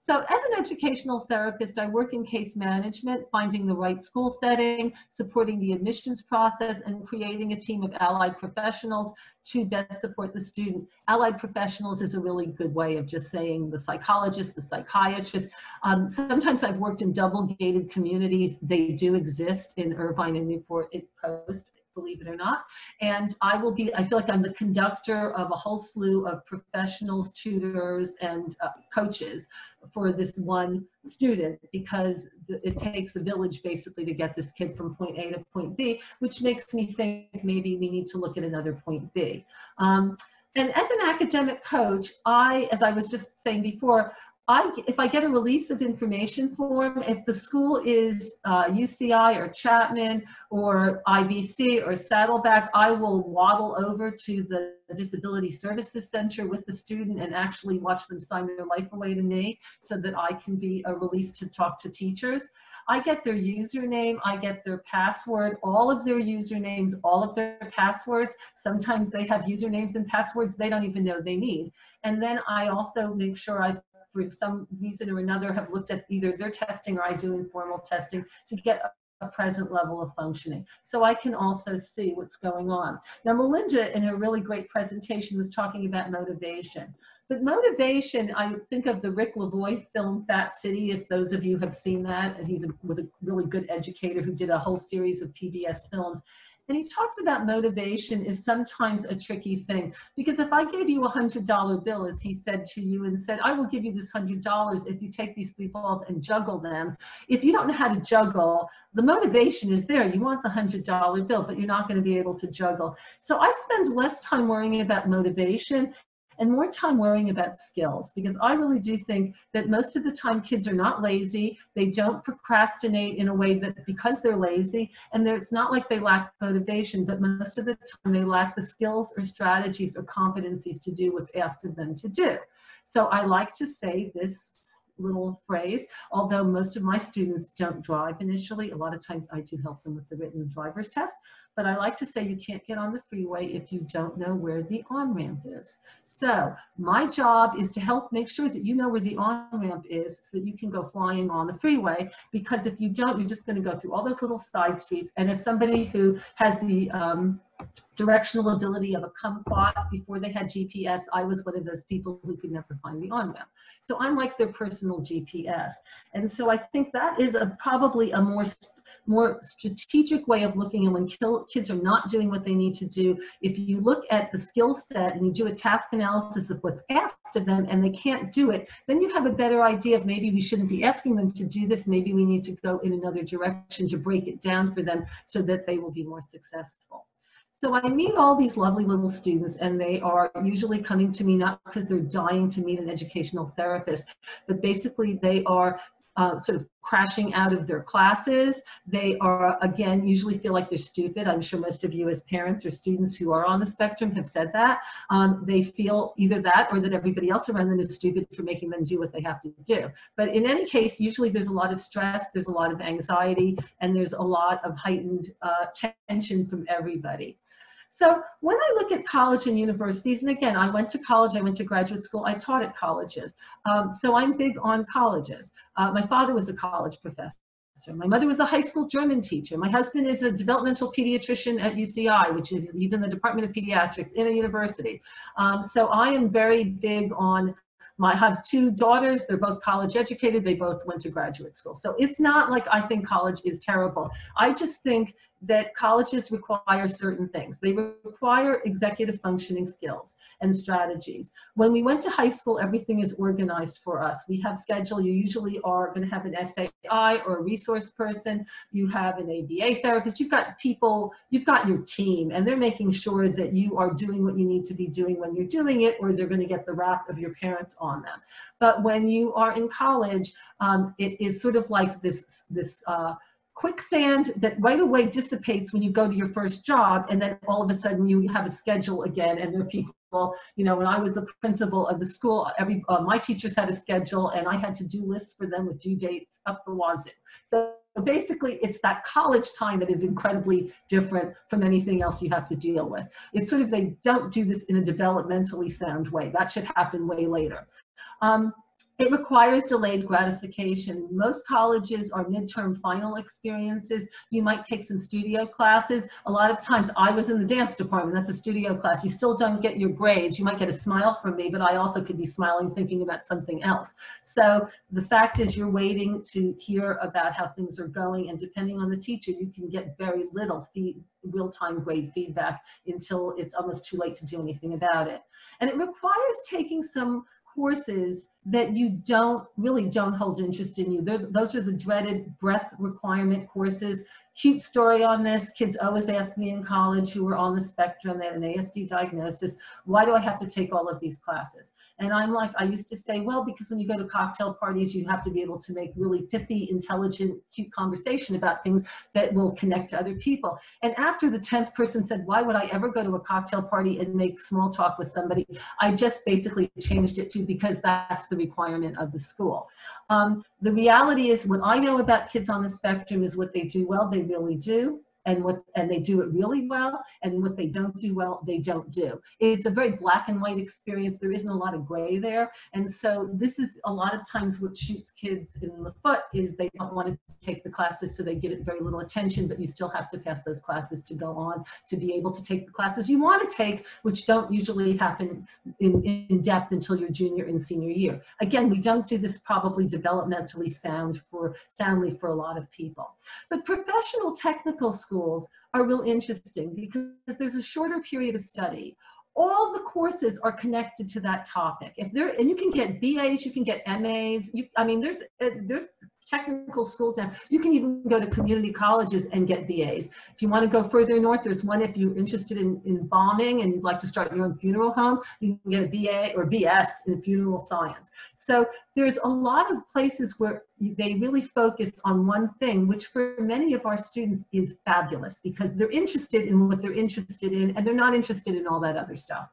So as an educational therapist, I work in case management, finding the right school setting, supporting the admissions process, and creating a team of allied professionals to best support the student. Allied professionals is a really good way of just saying the psychologist, the psychiatrist. Um, sometimes I've worked in double gated communities. They do exist in Irvine and Newport Coast believe it or not. And I will be, I feel like I'm the conductor of a whole slew of professionals, tutors, and uh, coaches for this one student because it takes a village basically to get this kid from point A to point B, which makes me think maybe we need to look at another point B. Um, and as an academic coach, I, as I was just saying before, I, if I get a release of information form, if the school is uh, UCI or Chapman or IVC or Saddleback, I will waddle over to the Disability Services Center with the student and actually watch them sign their life away to me so that I can be a release to talk to teachers. I get their username, I get their password, all of their usernames, all of their passwords. Sometimes they have usernames and passwords they don't even know they need. And then I also make sure I for some reason or another have looked at either their testing or I do informal testing to get a present level of functioning. So I can also see what's going on. Now, Melinda, in her really great presentation, was talking about motivation. But motivation, I think of the Rick Lavoie film Fat City, if those of you have seen that. And he was a really good educator who did a whole series of PBS films. And he talks about motivation is sometimes a tricky thing because if I gave you a hundred dollar bill, as he said to you, and said, I will give you this hundred dollars if you take these three balls and juggle them. If you don't know how to juggle, the motivation is there. You want the hundred dollar bill, but you're not going to be able to juggle. So I spend less time worrying about motivation and more time worrying about skills because I really do think that most of the time kids are not lazy. They don't procrastinate in a way that because they're lazy and it's not like they lack motivation, but most of the time they lack the skills or strategies or competencies to do what's asked of them to do. So I like to say this little phrase. Although most of my students don't drive initially, a lot of times I do help them with the written driver's test. But I like to say you can't get on the freeway if you don't know where the on-ramp is. So my job is to help make sure that you know where the on-ramp is so that you can go flying on the freeway. Because if you don't, you're just going to go through all those little side streets. And as somebody who has the um, directional ability of a kumquat before they had GPS. I was one of those people who could never find the on-ramp. So I'm like their personal GPS. And so I think that is a, probably a more more strategic way of looking at when kids are not doing what they need to do. If you look at the skill set and you do a task analysis of what's asked of them and they can't do it, then you have a better idea of maybe we shouldn't be asking them to do this. Maybe we need to go in another direction to break it down for them so that they will be more successful. So I meet all these lovely little students and they are usually coming to me not because they're dying to meet an educational therapist, but basically they are uh, sort of crashing out of their classes. They are, again, usually feel like they're stupid. I'm sure most of you as parents or students who are on the spectrum have said that. Um, they feel either that or that everybody else around them is stupid for making them do what they have to do. But in any case, usually there's a lot of stress, there's a lot of anxiety, and there's a lot of heightened uh, tension from everybody. So when I look at college and universities, and again, I went to college, I went to graduate school, I taught at colleges. Um, so I'm big on colleges. Uh, my father was a college professor. My mother was a high school German teacher. My husband is a developmental pediatrician at UCI, which is, he's in the Department of Pediatrics in a university. Um, so I am very big on my, I have two daughters. They're both college educated. They both went to graduate school. So it's not like I think college is terrible. I just think that colleges require certain things. They require executive functioning skills and strategies. When we went to high school, everything is organized for us. We have schedule. You usually are going to have an SAI or a resource person. You have an ABA therapist. You've got people, you've got your team, and they're making sure that you are doing what you need to be doing when you're doing it, or they're going to get the wrath of your parents on them. But when you are in college, um, it is sort of like this, this uh, quicksand that right away dissipates when you go to your first job and then all of a sudden you have a schedule again and there are people You know, when I was the principal of the school, every uh, my teachers had a schedule, and I had to do lists for them with due dates up the wazoo. So basically, it's that college time that is incredibly different from anything else you have to deal with. It's sort of they don't do this in a developmentally sound way. That should happen way later. Um, it requires delayed gratification. Most colleges are midterm final experiences. You might take some studio classes. A lot of times I was in the dance department, that's a studio class. You still don't get your grades. You might get a smile from me, but I also could be smiling thinking about something else. So the fact is you're waiting to hear about how things are going and depending on the teacher, you can get very little feed, real-time grade feedback until it's almost too late to do anything about it. And it requires taking some courses that you don't really don't hold interest in you. They're, those are the dreaded breadth requirement courses. Cute story on this. Kids always ask me in college who are on the spectrum, that had an ASD diagnosis, why do I have to take all of these classes? And I'm like, I used to say, well, because when you go to cocktail parties, you have to be able to make really pithy, intelligent, cute conversation about things that will connect to other people. And after the 10th person said, why would I ever go to a cocktail party and make small talk with somebody? I just basically changed it to because that's the requirement of the school. Um, the reality is what I know about kids on the spectrum is what they do well, they really do and what and they do it really well and what they don't do well they don't do. It's a very black and white experience. There isn't a lot of gray there. And so this is a lot of times what shoots kids in the foot is they don't want to take the classes so they give it very little attention but you still have to pass those classes to go on to be able to take the classes you want to take which don't usually happen in, in depth until your junior and senior year. Again we don't do this probably developmentally sound for soundly for a lot of people. But professional technical schools are real interesting because there's a shorter period of study. All the courses are connected to that topic. If there, and you can get BAs, you can get MAs. You, I mean, there's uh, there's technical schools now. You can even go to community colleges and get BAs. If you want to go further north, there's one if you're interested in, in embalming and you'd like to start your own funeral home, you can get a BA or BS in funeral science. So there's a lot of places where they really focus on one thing, which for many of our students is fabulous because they're interested in what they're interested in and they're not interested in all that other stuff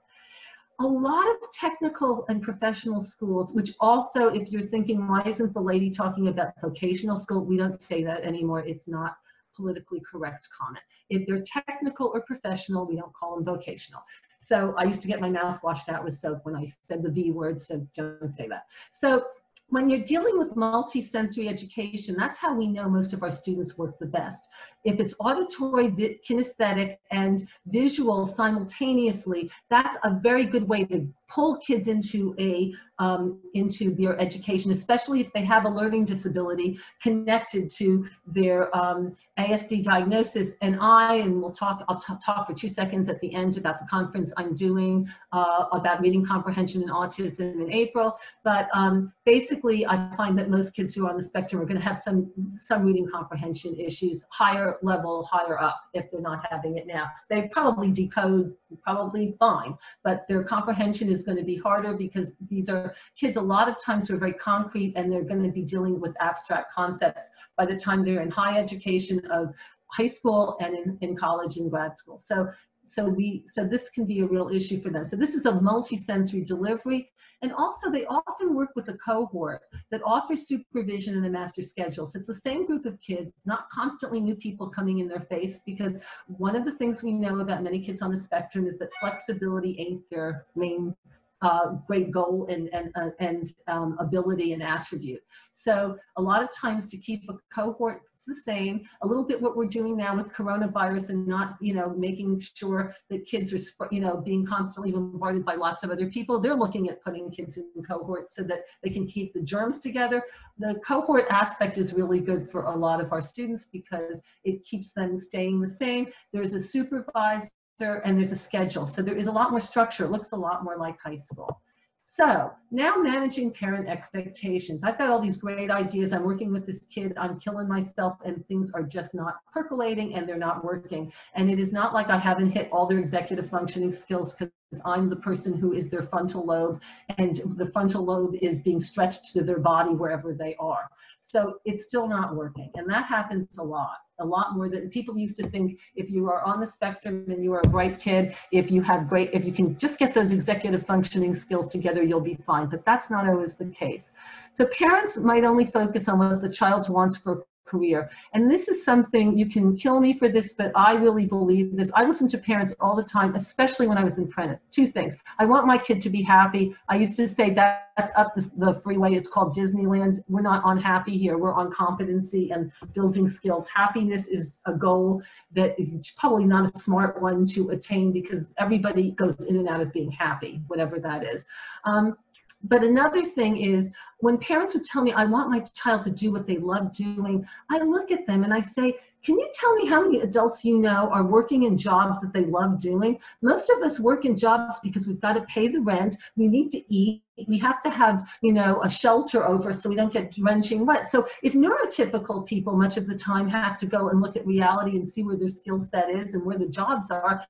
a lot of technical and professional schools, which also, if you're thinking, why isn't the lady talking about vocational school? We don't say that anymore. It's not politically correct comment. If they're technical or professional, we don't call them vocational. So I used to get my mouth washed out with soap when I said the V word, so don't say that. So when you're dealing with multisensory education, that's how we know most of our students work the best. If it's auditory, kinesthetic, and visual simultaneously, that's a very good way to pull kids into a um, into their education, especially if they have a learning disability connected to their um, ASD diagnosis. And I, and we'll talk, I'll talk for two seconds at the end about the conference I'm doing uh, about reading comprehension and autism in April. But um, basically, I find that most kids who are on the spectrum are going to have some some reading comprehension issues, higher level, higher up, if they're not having it now. They probably decode probably fine, but their comprehension is going to be harder because these are kids a lot of times who are very concrete and they're going to be dealing with abstract concepts by the time they're in high education of high school and in, in college and grad school. So so we so this can be a real issue for them. So this is a multi-sensory delivery. And also they often work with a cohort that offers supervision in a master schedule. So it's the same group of kids. It's not constantly new people coming in their face because one of the things we know about many kids on the spectrum is that flexibility ain't their main uh, great goal and, and, uh, and um, ability and attribute. So a lot of times to keep a cohort it's the same, a little bit what we're doing now with coronavirus and not, you know, making sure that kids are, you know, being constantly bombarded by lots of other people. They're looking at putting kids in cohorts so that they can keep the germs together. The cohort aspect is really good for a lot of our students because it keeps them staying the same. There's a supervised and there's a schedule. So there is a lot more structure. It looks a lot more like high school. So now managing parent expectations. I've got all these great ideas. I'm working with this kid. I'm killing myself and things are just not percolating and they're not working. And it is not like I haven't hit all their executive functioning skills because I'm the person who is their frontal lobe and the frontal lobe is being stretched to their body wherever they are. So it's still not working. And that happens a lot, a lot more than people used to think if you are on the spectrum and you are a bright kid, if you have great, if you can just get those executive functioning skills together, you'll be fine. But that's not always the case. So parents might only focus on what the child wants for career. And this is something you can kill me for this, but I really believe this. I listen to parents all the time, especially when I was in Prentice. Two things. I want my kid to be happy. I used to say that that's up the, the freeway. It's called Disneyland. We're not on happy here. We're on competency and building skills. Happiness is a goal that is probably not a smart one to attain because everybody goes in and out of being happy, whatever that is. Um, but another thing is when parents would tell me, I want my child to do what they love doing, I look at them and I say, can you tell me how many adults you know are working in jobs that they love doing? Most of us work in jobs because we've got to pay the rent, we need to eat, we have to have, you know, a shelter over so we don't get drenching wet. So if neurotypical people much of the time have to go and look at reality and see where their skill set is and where the jobs are,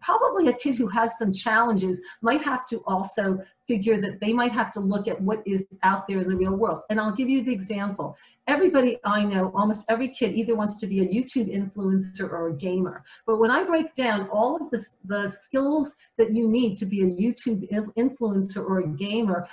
probably a kid who has some challenges might have to also figure that they might have to look at what is out there in the real world. And I'll give you the example everybody I know, almost every kid either wants to be a YouTube influencer or a gamer. But when I break down all of the, the skills that you need to be a YouTube influencer or a gamer,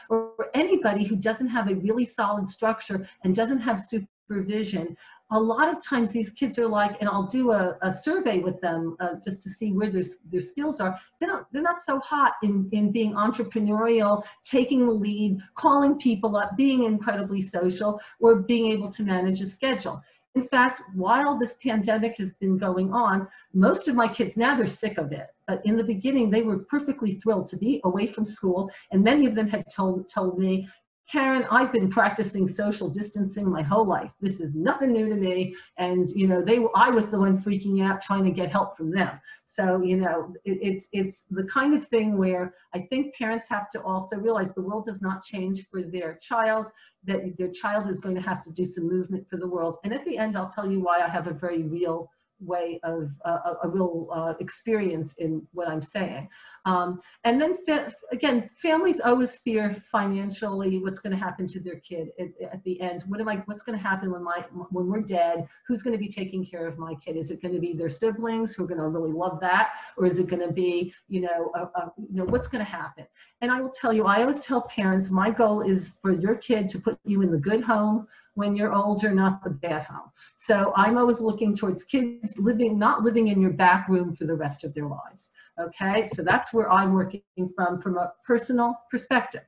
or anybody who doesn't have a really solid structure and doesn't have supervision, a lot of times these kids are like, and I'll do a, a survey with them uh, just to see where their, their skills are. They don't, they're not so hot in, in being entrepreneurial, taking the lead, calling people up, being incredibly social, or being able to manage a schedule. In fact, while this pandemic has been going on, most of my kids now they're sick of it. But in the beginning, they were perfectly thrilled to be away from school. And many of them had told, told me, Karen, I've been practicing social distancing my whole life. This is nothing new to me. And, you know, they, I was the one freaking out trying to get help from them. So, you know, it, it's, it's the kind of thing where I think parents have to also realize the world does not change for their child, that their child is going to have to do some movement for the world. And at the end, I'll tell you why I have a very real way of uh, a real uh, experience in what I'm saying. Um, and then fa again, families always fear financially what's going to happen to their kid at, at, the end. What am I? What's going to happen when my when we're dead? Who's going to be taking care of my kid? Is it going to be their siblings who are going to really love that, or is it going to be you know a, a, you know what's going to happen? And I will tell you, I always tell parents, my goal is for your kid to put you in the good home when you're older, not the bad home. So I'm always looking towards kids living, not living in your back room for the rest of their lives. Okay, so that's where I'm working from, from a personal perspective.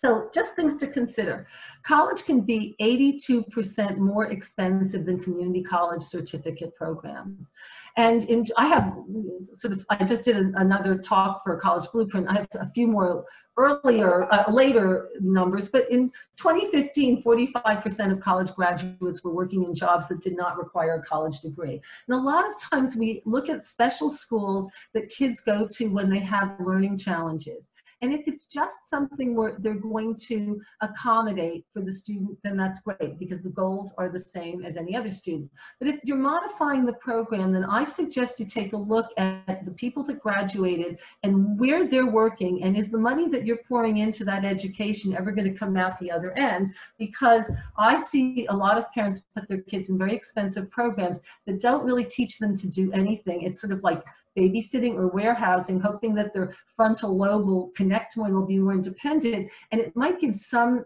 So just things to consider. College can be 82% more expensive than community college certificate programs. And in, I have sort of, I just did another talk for College Blueprint. I have a few more earlier, uh, later numbers, but in 2015, 45% of college graduates were working in jobs that did not require a college degree. And a lot of times we look at special schools that kids go to when they have learning challenges. And if it's just something where they're going to accommodate for the student, then that's great because the goals are the same as any other student. But if you're modifying the program, then I suggest you take a look at the people that graduated and where they're working and is the money that you're pouring into that education ever going to come out the other end? Because I see a lot of parents put their kids in very expensive programs that don't really teach them to do anything. It's sort of like babysitting or warehousing, hoping that their frontal lobe will connect more and will be more independent. And it might give some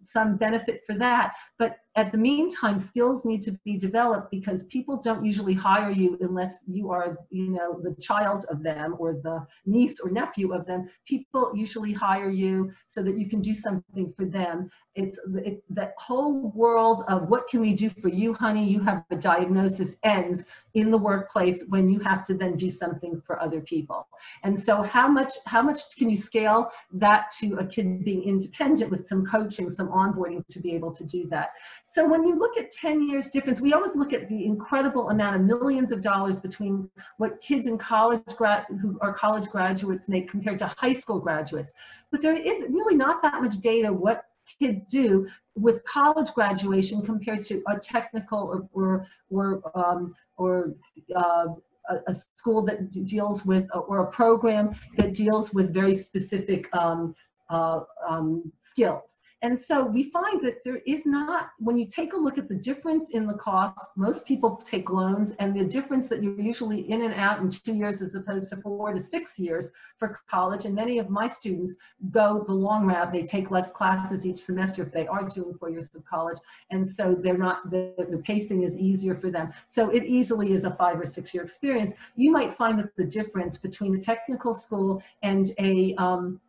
some benefit for that, but at the meantime, skills need to be developed because people don't usually hire you unless you are, you know, the child of them or the niece or nephew of them. People usually hire you so that you can do something for them. It's it, that whole world of what can we do for you, honey? You have a diagnosis ends in the workplace when you have to then do something for other people. And so, how much how much can you scale that to a kid being independent with some coaching, some onboarding to be able to do that? So when you look at 10 years difference, we always look at the incredible amount of millions of dollars between what kids in college grad who are college graduates make compared to high school graduates. But there is really not that much data what kids do with college graduation compared to a technical or or or, um, or uh, a, a school that deals with, or a program that deals with very specific um, uh, um, skills. And so we find that there is not, when you take a look at the difference in the cost, most people take loans and the difference that you're usually in and out in two years as opposed to four to six years for college. And many of my students go the long route. They take less classes each semester if they are doing four years of college. And so they're not, the, the pacing is easier for them. So it easily is a five or six year experience. You might find that the difference between a technical school and a um,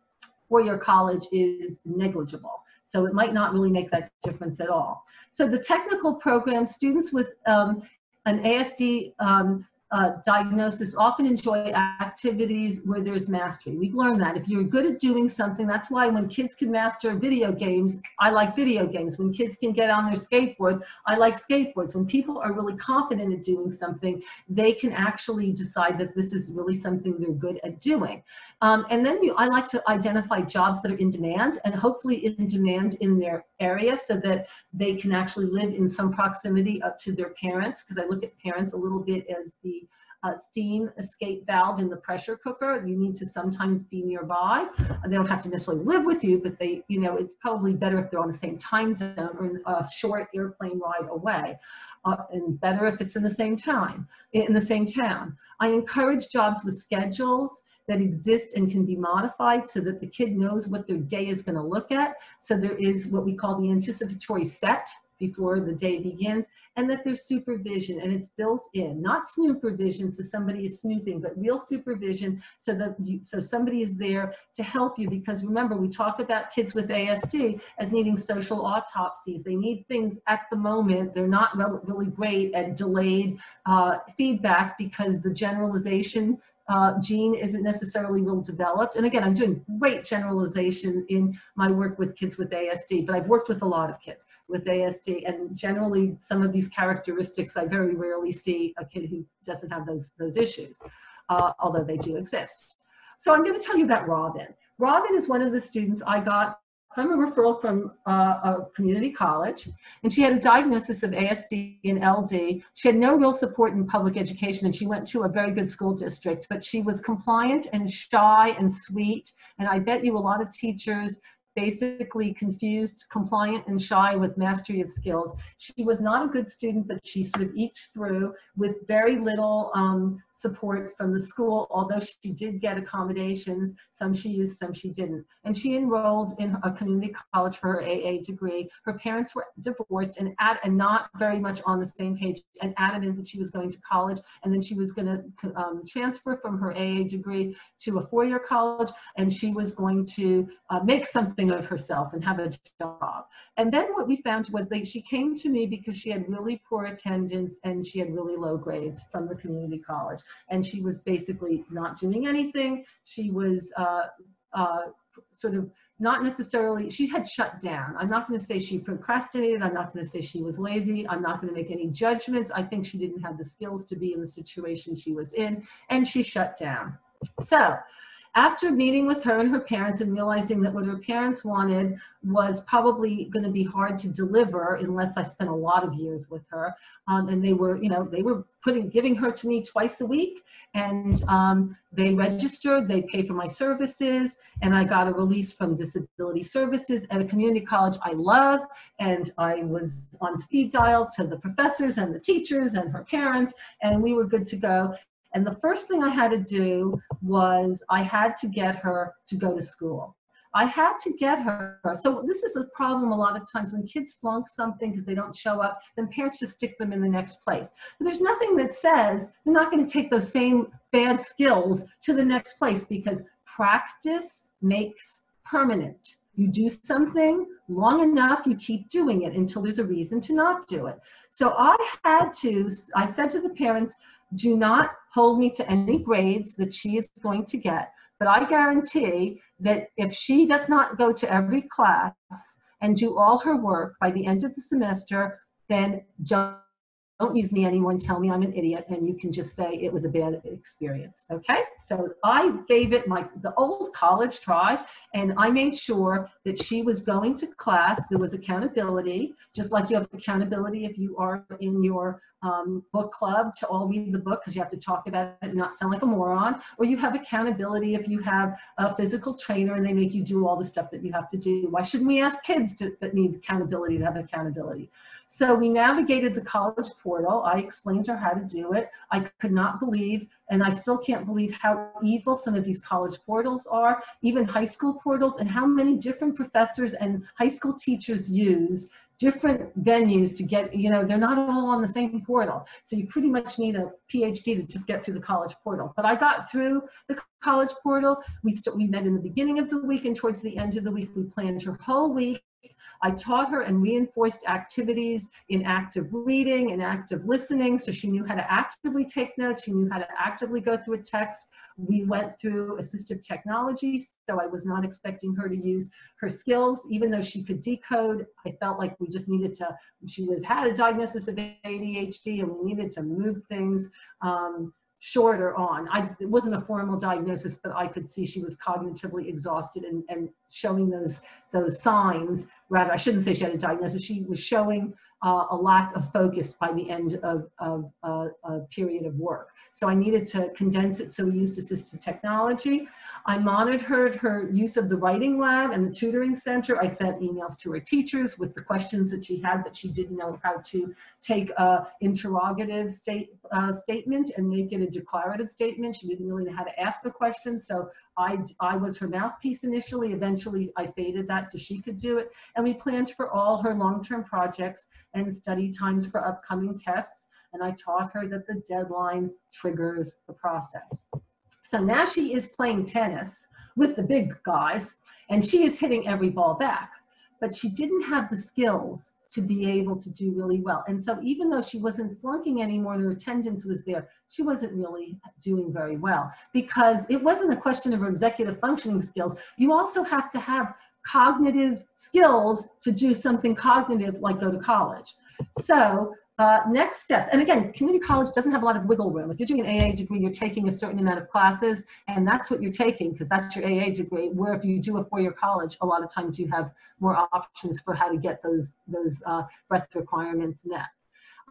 four-year college is negligible. So it might not really make that difference at all. So the technical program, students with um, an ASD um, uh, diagnosis often enjoy activities where there's mastery. We've learned that if you're good at doing something, that's why when kids can master video games, I like video games. When kids can get on their skateboard, I like skateboards. When people are really confident at doing something, they can actually decide that this is really something they're good at doing. Um, and then you, I like to identify jobs that are in demand and hopefully in demand in their area so that they can actually live in some proximity to their parents because I look at parents a little bit as the uh, steam escape valve in the pressure cooker. You need to sometimes be nearby. They don't have to necessarily live with you, but they, you know, it's probably better if they're on the same time zone or a short airplane ride away. Uh, and better if it's in the same time, in the same town. I encourage jobs with schedules that exist and can be modified so that the kid knows what their day is going to look at. So there is what we call the anticipatory set before the day begins, and that there's supervision and it's built in, not snoopervision so somebody is snooping, but real supervision so that you, so somebody is there to help you because remember we talk about kids with ASD as needing social autopsies. They need things at the moment. They're not really great at delayed uh, feedback because the generalization uh, gene isn't necessarily well developed. And again, I'm doing great generalization in my work with kids with ASD, but I've worked with a lot of kids with ASD and generally some of these characteristics I very rarely see a kid who doesn't have those, those issues, uh, although they do exist. So I'm gonna tell you about Robin. Robin is one of the students I got from a referral from uh, a community college, and she had a diagnosis of ASD and LD. She had no real support in public education, and she went to a very good school district, but she was compliant and shy and sweet, and I bet you a lot of teachers basically confused compliant and shy with mastery of skills. She was not a good student, but she sort of eked through with very little um, support from the school, although she did get accommodations. Some she used, some she didn't. And she enrolled in a community college for her AA degree. Her parents were divorced and, at, and not very much on the same page and adamant that she was going to college and then she was going to um, transfer from her AA degree to a four-year college and she was going to uh, make something of herself and have a job. And then what we found was that she came to me because she had really poor attendance and she had really low grades from the community college and she was basically not doing anything. She was uh, uh, sort of not necessarily, she had shut down. I'm not going to say she procrastinated. I'm not going to say she was lazy. I'm not going to make any judgments. I think she didn't have the skills to be in the situation she was in, and she shut down. So, after meeting with her and her parents and realizing that what her parents wanted was probably going to be hard to deliver unless I spent a lot of years with her, um, and they were, you know, they were putting giving her to me twice a week, and um, they registered, they paid for my services, and I got a release from Disability Services at a community college I love, and I was on speed dial to the professors and the teachers and her parents, and we were good to go. And the first thing I had to do was I had to get her to go to school. I had to get her. So this is a problem a lot of times when kids flunk something because they don't show up, then parents just stick them in the next place. But there's nothing that says they're not going to take those same bad skills to the next place because practice makes permanent. You do something long enough, you keep doing it until there's a reason to not do it. So I had to, I said to the parents, do not hold me to any grades that she is going to get. But I guarantee that if she does not go to every class and do all her work by the end of the semester, then just don't use me anymore and tell me I'm an idiot, and you can just say it was a bad experience. Okay, so I gave it my the old college try, and I made sure that she was going to class. There was accountability, just like you have accountability if you are in your um, book club to all read the book because you have to talk about it and not sound like a moron, or you have accountability if you have a physical trainer and they make you do all the stuff that you have to do. Why shouldn't we ask kids to, that need accountability to have accountability? So we navigated the college portal. I explained to her how to do it. I could not believe, and I still can't believe how evil some of these college portals are, even high school portals, and how many different professors and high school teachers use different venues to get, you know, they're not all on the same portal. So you pretty much need a PhD to just get through the college portal. But I got through the college portal. We, st- we met in the beginning of the week and towards the end of the week, we planned her whole week I taught her and reinforced activities in active reading and active listening. So she knew how to actively take notes. She knew how to actively go through a text. We went through assistive technology. So I was not expecting her to use her skills, even though she could decode. I felt like we just needed to, she was had a diagnosis of ADHD and we needed to move things. Um, shorter on. I, it wasn't a formal diagnosis, but I could see she was cognitively exhausted and, and showing those, those signs. Rather, I shouldn't say she had a diagnosis. She was showing uh, a lack of focus by the end of, of uh, a period of work. So I needed to condense it, so we used assistive technology. I monitored her use of the writing lab and the tutoring center. I sent emails to her teachers with the questions that she had that she didn't know how to take a interrogative state, uh, statement and make it a declarative statement. She didn't really know how to ask a question, so I, I was her mouthpiece initially. Eventually, I faded that so she could do it. And we planned for all her long-term projects and study times for upcoming tests. And I taught her that the deadline triggers the process. So now she is playing tennis with the big guys, and she is hitting every ball back. But she didn't have the skills to be able to do really well. And so even though she wasn't flunking anymore and her attendance was there, she wasn't really doing very well because it wasn't a question of her executive functioning skills. You also have to have cognitive skills to do something cognitive like go to college. So uh, next steps, and again, community college doesn't have a lot of wiggle room. If you're doing an AA degree, you're taking a certain amount of classes, and that's what you're taking because that's your AA degree. Where if you do a four-year college, a lot of times you have more options for how to get those those uh, breadth requirements met.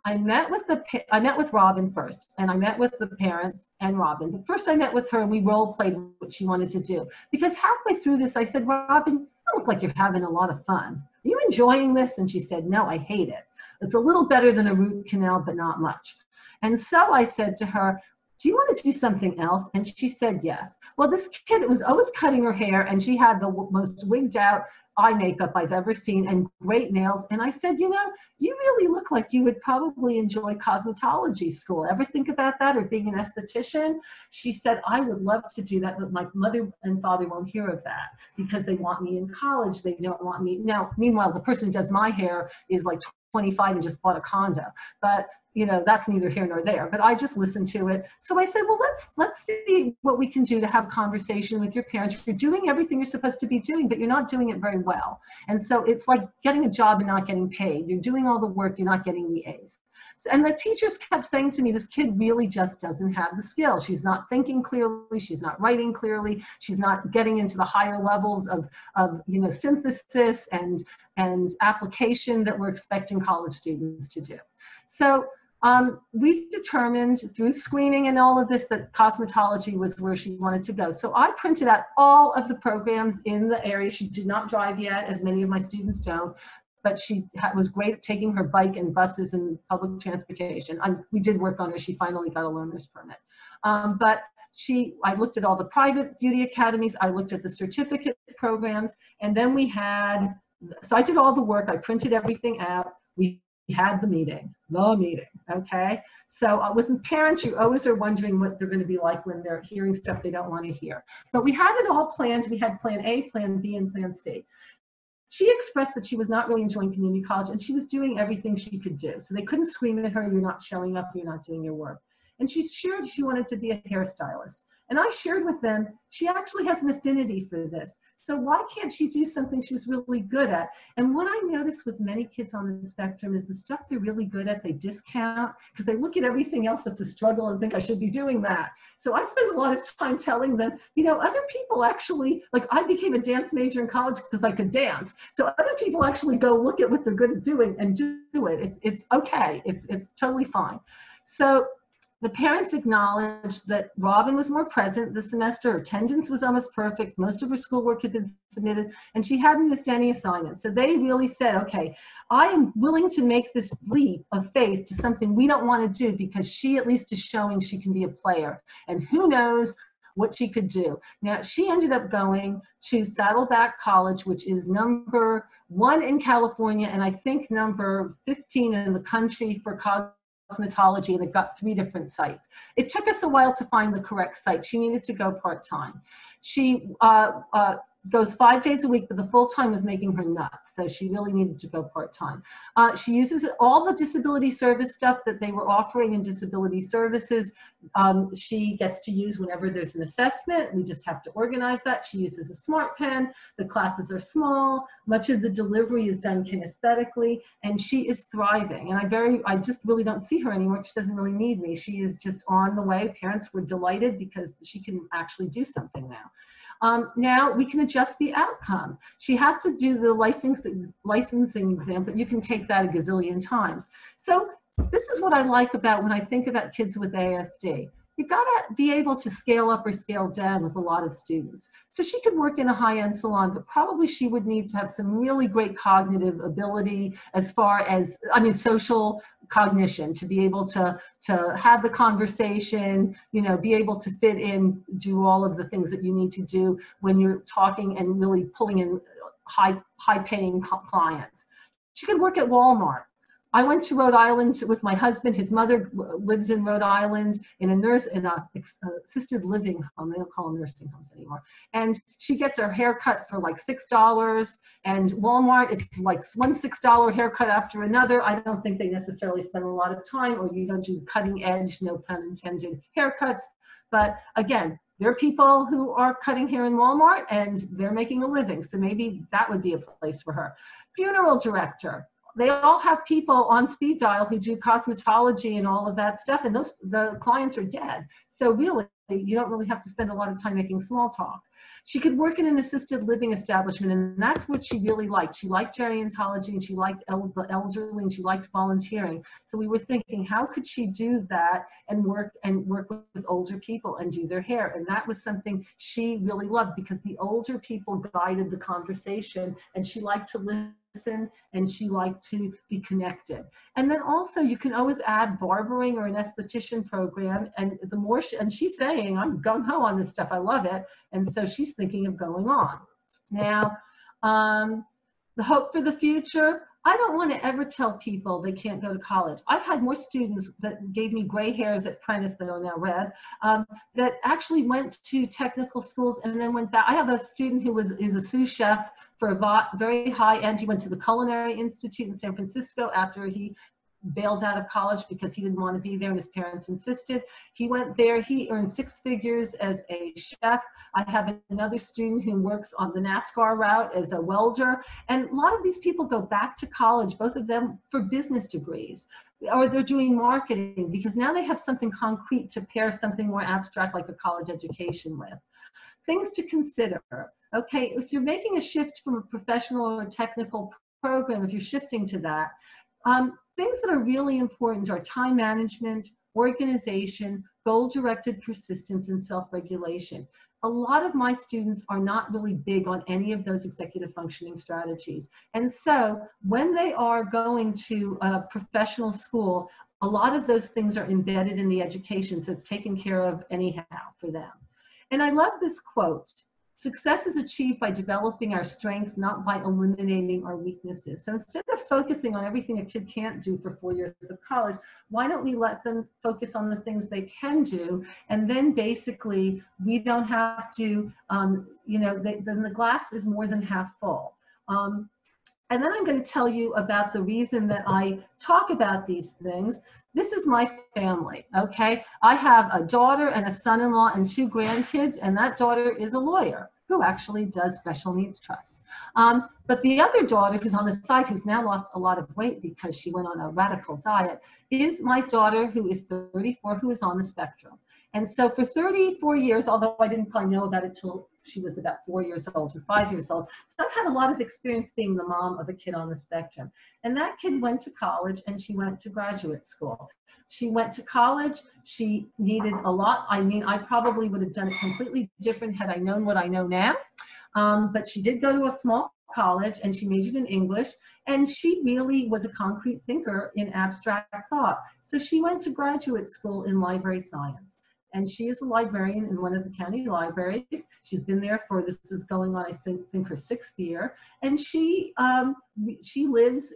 I met with the I met with Robin first, and I met with the parents and Robin. But first, I met with her, and we role played what she wanted to do. Because halfway through this, I said, Robin, you look like you're having a lot of fun. Are you enjoying this? And she said, No, I hate it. It's a little better than a root canal, but not much. And so I said to her, do you want to do something else? And she said yes. Well, this kid was always cutting her hair and she had the most wigged out eye makeup I've ever seen and great nails. And I said, you know, you really look like you would probably enjoy cosmetology school. Ever think about that or being an esthetician? She said, I would love to do that, but my mother and father won't hear of that because they want me in college. They don't want me. Now, meanwhile, the person who does my hair is like 25 and just bought a condo. But you know, that's neither here nor there. But I just listened to it. So I said, well, let's let's see what we can do to have a conversation with your parents. You're doing everything you're supposed to be doing, but you're not doing it very well. And so it's like getting a job and not getting paid. You're doing all the work, you're not getting the A's. And the teachers kept saying to me, this kid really just doesn't have the skill. She's not thinking clearly. She's not writing clearly. She's not getting into the higher levels of, of you know, synthesis and, and application that we're expecting college students to do. So um, we determined through screening and all of this that cosmetology was where she wanted to go. So I printed out all of the programs in the area. She did not drive yet, as many of my students don't but she was great at taking her bike and buses and public transportation. I, we did work on her. She finally got a learner's permit. Um, but she, I looked at all the private beauty academies. I looked at the certificate programs. And then we had, so I did all the work. I printed everything out. We had the meeting, the meeting, okay? So uh, with parents, you always are wondering what they're gonna be like when they're hearing stuff they don't wanna hear. But we had it all planned. We had plan A, plan B, and plan C she expressed that she was not really enjoying community college and she was doing everything she could do. So they couldn't scream at her, you're not showing up, you're not doing your work. And she shared she wanted to be a hairstylist. And I shared with them, she actually has an affinity for this. So why can't she do something she's really good at? And what I notice with many kids on the spectrum is the stuff they're really good at, they discount because they look at everything else that's a struggle and think I should be doing that. So I spend a lot of time telling them, you know, other people actually, like I became a dance major in college because I could dance. So other people actually go look at what they're good at doing and do it. It's, it's okay. It's, it's totally fine. So the parents acknowledged that Robin was more present this semester. Her attendance was almost perfect. Most of her schoolwork had been submitted, and she hadn't missed any assignments. So they really said, okay, I am willing to make this leap of faith to something we don't want to do because she at least is showing she can be a player. And who knows what she could do. Now, she ended up going to Saddleback College, which is number one in California, and I think number 15 in the country for cosmetology and they've got three different sites. It took us a while to find the correct site. She needed to go part-time. She uh, uh, goes five days a week, but the full time was making her nuts. So she really needed to go part time. Uh, she uses all the disability service stuff that they were offering in disability services. Um, she gets to use whenever there's an assessment. We just have to organize that. She uses a smart pen. The classes are small. Much of the delivery is done kinesthetically, and she is thriving. And I very, I just really don't see her anymore. She doesn't really need me. She is just on the way. Parents were delighted because she can actually do something now. Um, now we can adjust the outcome. She has to do the licensing, licensing exam, but you can take that a gazillion times. So this is what I like about when I think about kids with ASD you gotta be able to scale up or scale down with a lot of students. So she could work in a high-end salon, but probably she would need to have some really great cognitive ability as far as, I mean, social cognition to be able to, to have the conversation, you know, be able to fit in, do all of the things that you need to do when you're talking and really pulling in high, high paying clients. She could work at Walmart I went to Rhode Island with my husband. His mother lives in Rhode Island in a nurse in a uh, assisted living home. They don't call them nursing homes anymore. And she gets her hair cut for like six dollars. And Walmart, it's like one six dollar haircut after another. I don't think they necessarily spend a lot of time, or you don't do cutting edge, no pun intended, haircuts. But again, there are people who are cutting hair in Walmart and they're making a living. So maybe that would be a place for her. Funeral director they all have people on speed dial who do cosmetology and all of that stuff and those the clients are dead. So really you don't really have to spend a lot of time making small talk. She could work in an assisted living establishment and that's what she really liked. She liked gerontology and she liked el- the elderly and she liked volunteering. So we were thinking how could she do that and work and work with, with older people and do their hair? And that was something she really loved because the older people guided the conversation and she liked to listen and she liked to be connected. And then also you can always add barbering or an esthetician program. And the more, she, and she's saying, I'm gung ho on this stuff. I love it. And so she's thinking of going on. Now, um, the hope for the future, I don't want to ever tell people they can't go to college. I've had more students that gave me gray hairs at Prentice that are now red um, that actually went to technical schools and then went back. I have a student who was is a sous chef for a very high end. He went to the Culinary Institute in San Francisco after he bailed out of college because he didn't want to be there and his parents insisted. He went there, he earned six figures as a chef. I have another student who works on the NASCAR route as a welder. And a lot of these people go back to college, both of them for business degrees, or they're doing marketing because now they have something concrete to pair something more abstract like a college education with. Things to consider. Okay, if you're making a shift from a professional or technical program, if you're shifting to that, um, things that are really important are time management, organization, goal-directed persistence, and self-regulation. A lot of my students are not really big on any of those executive functioning strategies. And so when they are going to a professional school, a lot of those things are embedded in the education, so it's taken care of anyhow for them. And I love this quote. Success is achieved by developing our strengths, not by eliminating our weaknesses. So instead of focusing on everything a kid can't do for four years of college, why don't we let them focus on the things they can do? And then basically, we don't have to, um, you know, they, then the glass is more than half full. Um, and then I'm going to tell you about the reason that I talk about these things. This is my family, okay? I have a daughter and a son-in-law and two grandkids, and that daughter is a lawyer. who actually does special needs trusts. Um, but the other daughter who's on the side, who's now lost a lot of weight because she went on a radical diet, is my daughter who is 34, who is on the spectrum. And so for 34 years, although I didn't probably know about it till she was about four years old or five years old. So I've had a lot of experience being the mom of a kid on the spectrum. And that kid went to college and she went to graduate school. She went to college. She needed a lot. I mean, I probably would have done it completely different had I known what I know now. Um, but she did go to a small college and she majored in English and she really was a concrete thinker in abstract thought. So she went to graduate school in library science and she is a librarian in one of the county libraries. She's been there for this is going on, I think, her sixth year, and she um, she lives.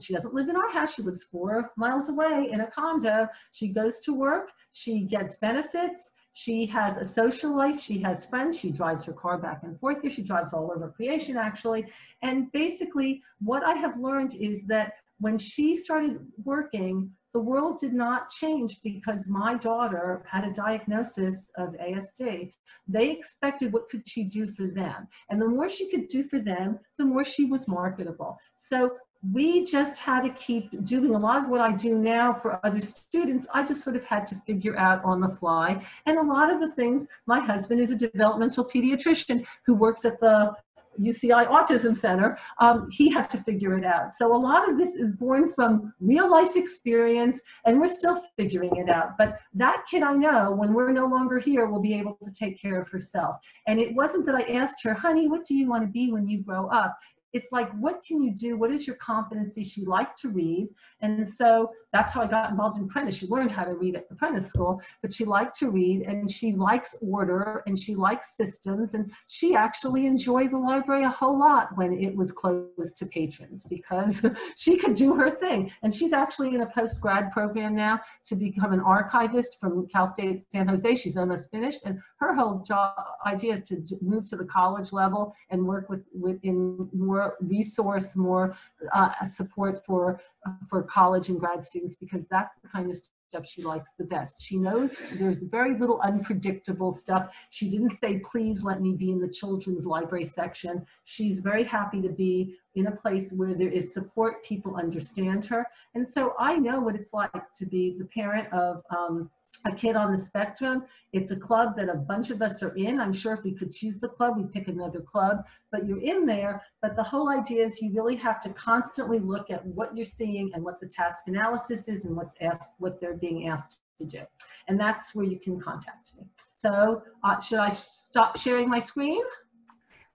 She doesn't live in our house. She lives four miles away in a condo. She goes to work. She gets benefits. She has a social life. She has friends. She drives her car back and forth here. She drives all over creation, actually. And basically, what I have learned is that when she started working, the world did not change because my daughter had a diagnosis of ASD. They expected what could she do for them. And the more she could do for them, the more she was marketable. So we just had to keep doing a lot of what I do now for other students. I just sort of had to figure out on the fly. And a lot of the things, my husband is a developmental pediatrician who works at the UCI Autism Center, um, he had to figure it out. So a lot of this is born from real life experience, and we're still figuring it out. But that kid I know, when we're no longer here, will be able to take care of herself. And it wasn't that I asked her, honey, what do you want to be when you grow up? It's like what can you do? What is your competency? She liked to read. And so that's how i got involved in Prentice she learned how to read at the Prentice school but she liked to read and she likes order and she likes systems. And she actually enjoyed the library a whole lot when it was closed to patrons because she could do her thing. And she's actually in a post-grad program now to become an archivist from cal state san jose. She's almost finished. And her whole job idea is to move to the college level and work with, with in more more resource, more uh, support for, for college and grad students because that's the kind of stuff she likes the best. She knows there's very little unpredictable stuff. She didn't say, please let me be in the children's library section. She's very happy to be in a place where there is support, people understand her. And so I know what it's like to be the parent of um, a kid on the spectrum. It's a club that a bunch of us are in. I'm sure if we could choose the club, we'd pick another club, but you're in there. But the whole idea is you really have to constantly look at what you're seeing and what the task analysis is and what's asked, what they're being asked to do. And that's where you can contact me. So uh, should I stop sharing my screen?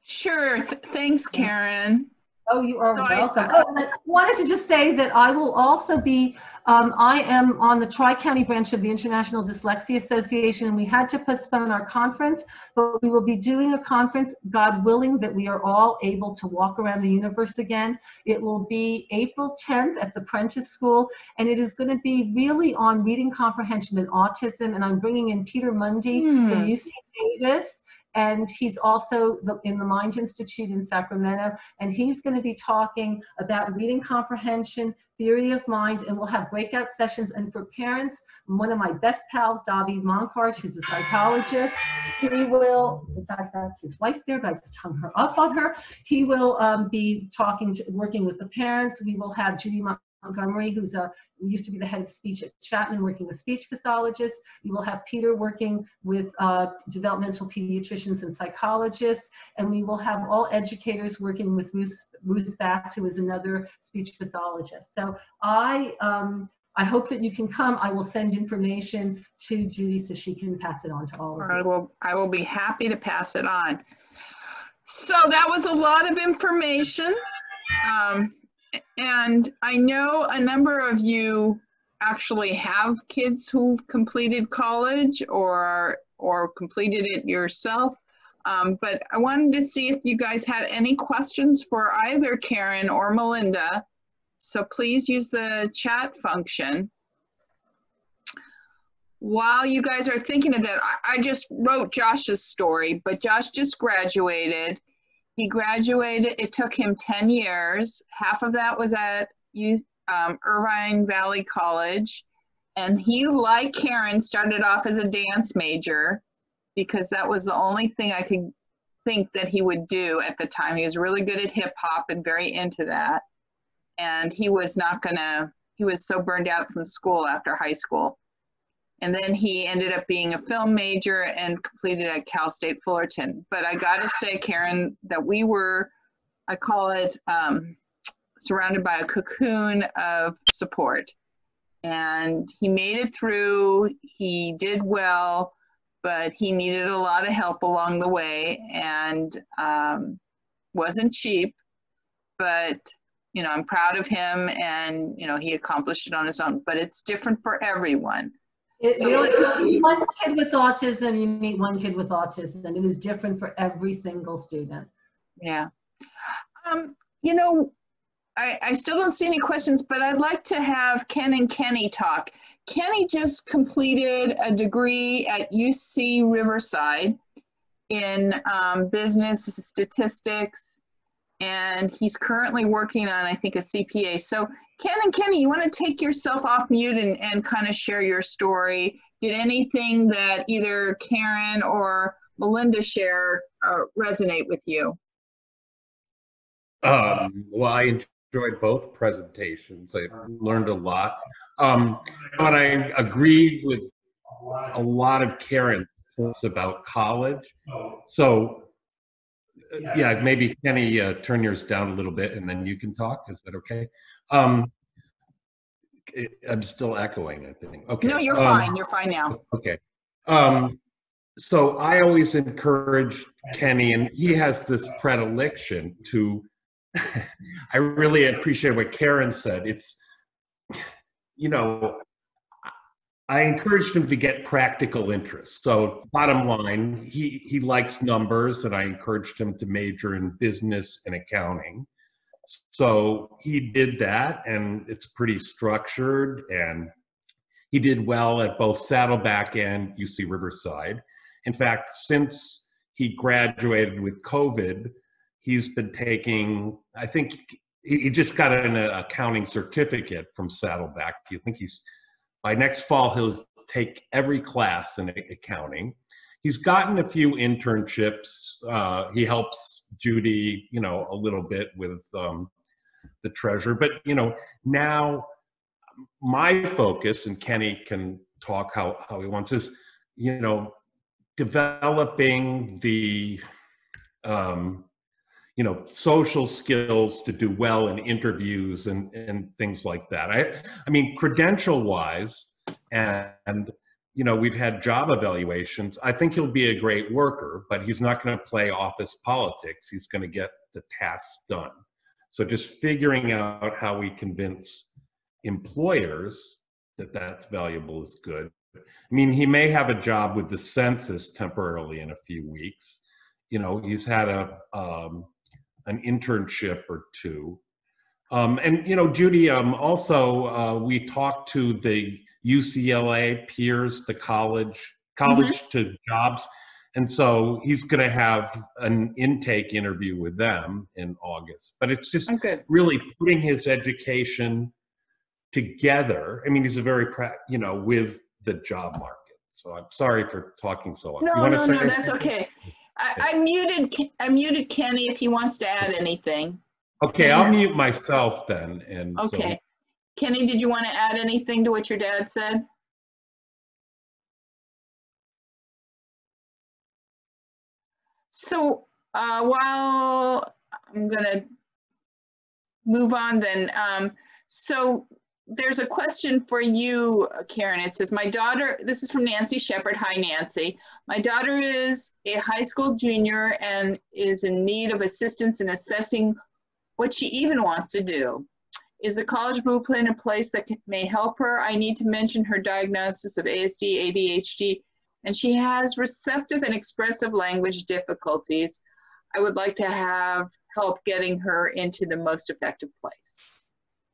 Sure. Th thanks, Karen. Oh, you are so welcome. I, oh, I wanted to just say that I will also be, um, I am on the Tri-County branch of the International Dyslexia Association, and we had to postpone our conference, but we will be doing a conference, God willing, that we are all able to walk around the universe again. It will be April 10th at the Prentice School, and it is going to be really on reading comprehension and autism, and I'm bringing in Peter Mundy hmm. from UC Davis, and he's also in the Mind Institute in Sacramento, and he's going to be talking about reading comprehension, theory of mind, and we'll have breakout sessions. And for parents, one of my best pals, David Monkarch, who's a psychologist, he will, in fact, that's his wife there, but I just hung her up on her. He will um, be talking, to, working with the parents. We will have Judy Montgomery, who's a used to be the head of speech at Chapman, working with speech pathologists. You will have Peter working with uh, developmental pediatricians and psychologists, and we will have all educators working with Ruth, Ruth Bass, who is another speech pathologist. So I, um, I hope that you can come. I will send information to Judy so she can pass it on to all of you. I will, I will be happy to pass it on. So that was a lot of information. Um, and I know a number of you actually have kids who've completed college or or completed it yourself. Um, but I wanted to see if you guys had any questions for either Karen or Melinda. So please use the chat function. While you guys are thinking of that, I, I just wrote Josh's story, but Josh just graduated he graduated, it took him 10 years. Half of that was at um, Irvine Valley College. And he, like Karen, started off as a dance major because that was the only thing I could think that he would do at the time. He was really good at hip hop and very into that. And he was not gonna, he was so burned out from school after high school. And then he ended up being a film major and completed at Cal State Fullerton. But I gotta say, Karen, that we were, I call it, um, surrounded by a cocoon of support. And he made it through, he did well, but he needed a lot of help along the way and um, wasn't cheap. But, you know, I'm proud of him and, you know, he accomplished it on his own. But it's different for everyone. It really, one kid with autism, you meet one kid with autism. It is different for every single student. Yeah. Um, you know, I, I still don't see any questions, but I'd like to have Ken and Kenny talk. Kenny just completed a degree at UC Riverside in um, business statistics, and he's currently working on, I think, a CPA. So, Ken and Kenny, you want to take yourself off mute and, and kind of share your story? Did anything that either Karen or Melinda share uh, resonate with you? Um, well, I enjoyed both presentations. I learned a lot. Um, but I agreed with a lot of Karen's about college. So, yeah, maybe Kenny, uh, turn yours down a little bit and then you can talk. Is that okay? Um, I'm still echoing, I think. Okay. No, you're um, fine. You're fine now. Okay. Um, so I always encourage Kenny, and he has this predilection to I really appreciate what Karen said. It's, you know, I encouraged him to get practical interest. So, bottom line, he, he likes numbers, and I encouraged him to major in business and accounting. So, he did that, and it's pretty structured, and he did well at both Saddleback and UC Riverside. In fact, since he graduated with COVID, he's been taking, I think he, just got an uh, accounting certificate from Saddleback. You think he's, by next fall, he'll take every class in accounting. He's gotten a few internships. Uh, he helps Judy, you know, a little bit with um, the treasure. But, you know, now my focus, and Kenny can talk how, how he wants, is, you know, developing the um, you know social skills to do well in interviews and and things like that. I i mean credential wise and, and you know we've had job evaluations i think he'll be a great worker but he's not going to play office politics. He's going to get the tasks done. So just figuring out how we convince employers that that's valuable is good. I mean he may have a job with the census temporarily in a few weeks. You know he's had a um, an internship or two. Um, and you know, Judy, um, also uh, we talked to the UCLA peers to college, college mm-hmm. to jobs, and so he's going to have an intake interview with them in August. But it's just okay. really putting his education together. I mean, he's a very, pra- you know, with the job market. So I'm sorry for talking so long. No, no, no, that's okay. I, I muted, I muted Kenny if he wants to add anything. Okay, I'll mute myself then, and. so- Okay. Kenny, did you want to add anything to what your dad said? So uh, while I'm gonna move on then, um, so there's a question for you, Karen. It says, my daughter, this is from Nancy Shepard. Hi, Nancy. My daughter is a high school junior and is in need of assistance in assessing what she even wants to do. Is the college blueprint a place that may help her? I need to mention her diagnosis of ASD, ADHD, and she has receptive and expressive language difficulties. I would like to have help getting her into the most effective place.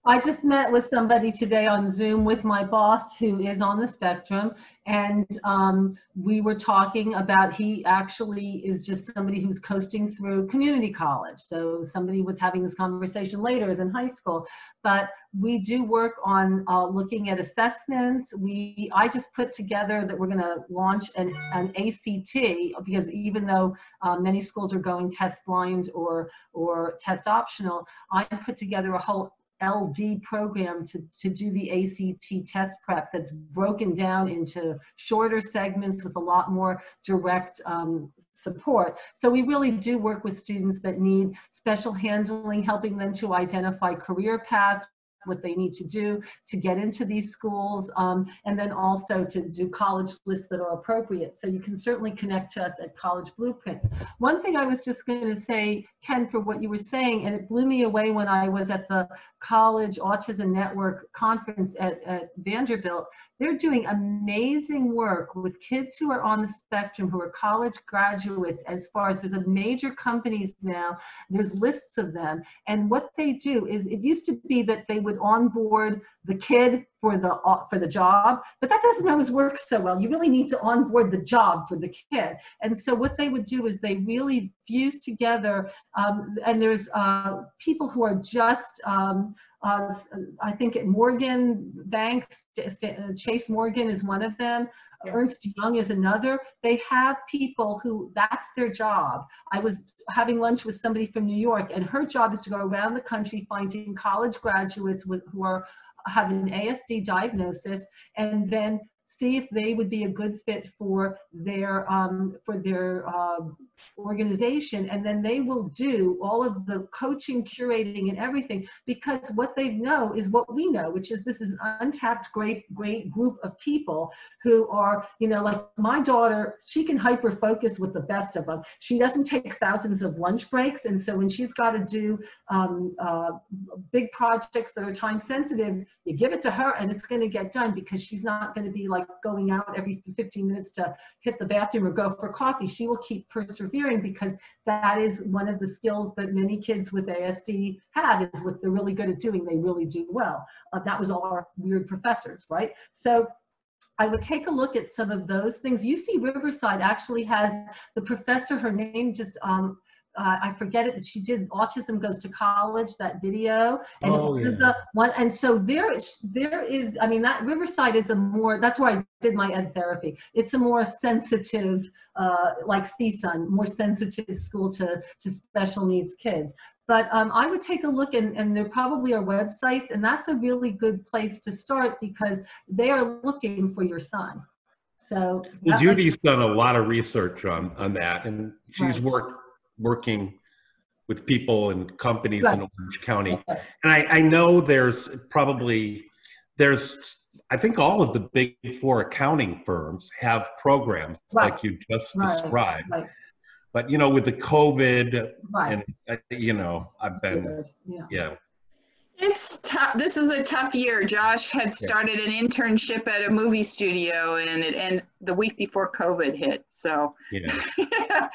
I just met with somebody today on Zoom with my boss who is on the spectrum, and um, we were talking about he actually is just somebody who's coasting through community college. So somebody was having this conversation later than high school, but we do work on uh, looking at assessments. We I just put together that we're going to launch an, an ACT because even though uh, many schools are going test blind or or test optional, I put together a whole LD program to, to do the ACT test prep that's broken down into shorter segments with a lot more direct um, support. So we really do work with students that need special handling, helping them to identify career paths, what they need to do to get into these schools, um, and then also to do college lists that are appropriate. So you can certainly connect to us at College Blueprint. One thing I was just going to say, Ken, for what you were saying, and it blew me away when I was at the College Autism Network conference at, at Vanderbilt, they're doing amazing work with kids who are on the spectrum, who are college graduates, as far as there's a major companies now, there's lists of them. And what they do is it used to be that they would onboard the kid for the uh, for the job but that doesn't always work so well you really need to onboard the job for the kid and so what they would do is they really fuse together um, and there's uh, people who are just um, uh, I think at Morgan Banks, Chase Morgan is one of them. Yeah. Ernst Young is another. They have people who that's their job. I was having lunch with somebody from New York, and her job is to go around the country finding college graduates with, who are have an ASD diagnosis and then see if they would be a good fit for their um, for their uh, organization. And then they will do all of the coaching curating and everything because what they know is what we know which is this is an untapped great great group of people who are you know like my daughter she can hyper focus with the best of them she doesn't take thousands of lunch breaks. And so when she's got to do um, uh, big projects that are time sensitive you give it to her and it's going to get done because she's not going to be like going out every 15 minutes to hit the bathroom or go for coffee she will keep persevering persevering because that is one of the skills that many kids with ASD have is what they're really good at doing. They really do well. Uh, that was all our weird professors, right? So I would take a look at some of those things. UC Riverside actually has the professor, her name just um, uh, I forget it, but she did Autism Goes to College, that video. And oh, yeah. the one, and so there, there is, I mean, that Riverside is a more, that's where I did my ed therapy. It's a more sensitive, uh, like CSUN, more sensitive school to, to special needs kids. But um, I would take a look and, and there probably are websites and that's a really good place to start because they are looking for your son. So well, Judy's done a lot of research on, on that and she's right. worked working with people and companies right. in Orange County. And I, I know there's probably there's I think all of the big four accounting firms have programs right. like you just right. described. But you know, with the COVID, and uh, you know, I've been yeah. yeah. It's tough. This is a tough year. Josh had started an internship at a movie studio, and it and the week before COVID hit. So yeah.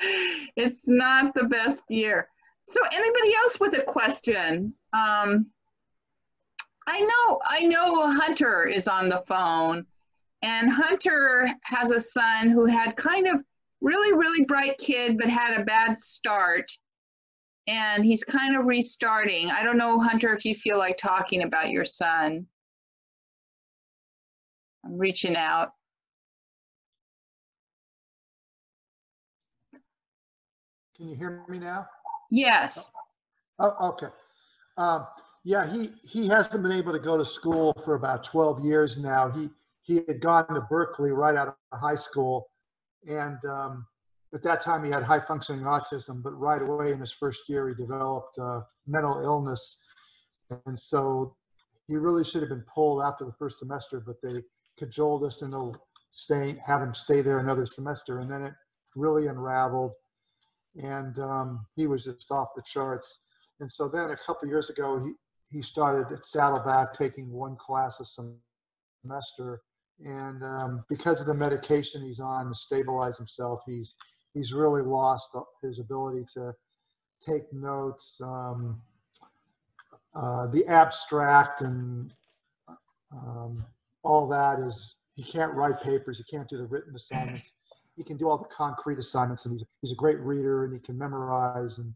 it's not the best year. So anybody else with a question? Um, I know I know Hunter is on the phone, and Hunter has a son who had kind of really really bright kid, but had a bad start and he's kind of restarting. I don't know, Hunter, if you feel like talking about your son. I'm reaching out. Can you hear me now? Yes. Oh, okay. Um, yeah, he, he hasn't been able to go to school for about 12 years now. He, he had gone to Berkeley right out of high school and um, at that time he had high functioning autism, but right away in his first year he developed uh, mental illness. And so he really should have been pulled after the first semester, but they cajoled us into staying, have him stay there another semester. And then it really unraveled and um, he was just off the charts. And so then a couple years ago, he, he started at Saddleback taking one class a semester. And um, because of the medication he's on to stabilize himself, he's he's really lost his ability to take notes. Um, uh, the abstract and um, all that is he can't write papers. He can't do the written assignments. He can do all the concrete assignments, and he's he's a great reader, and he can memorize and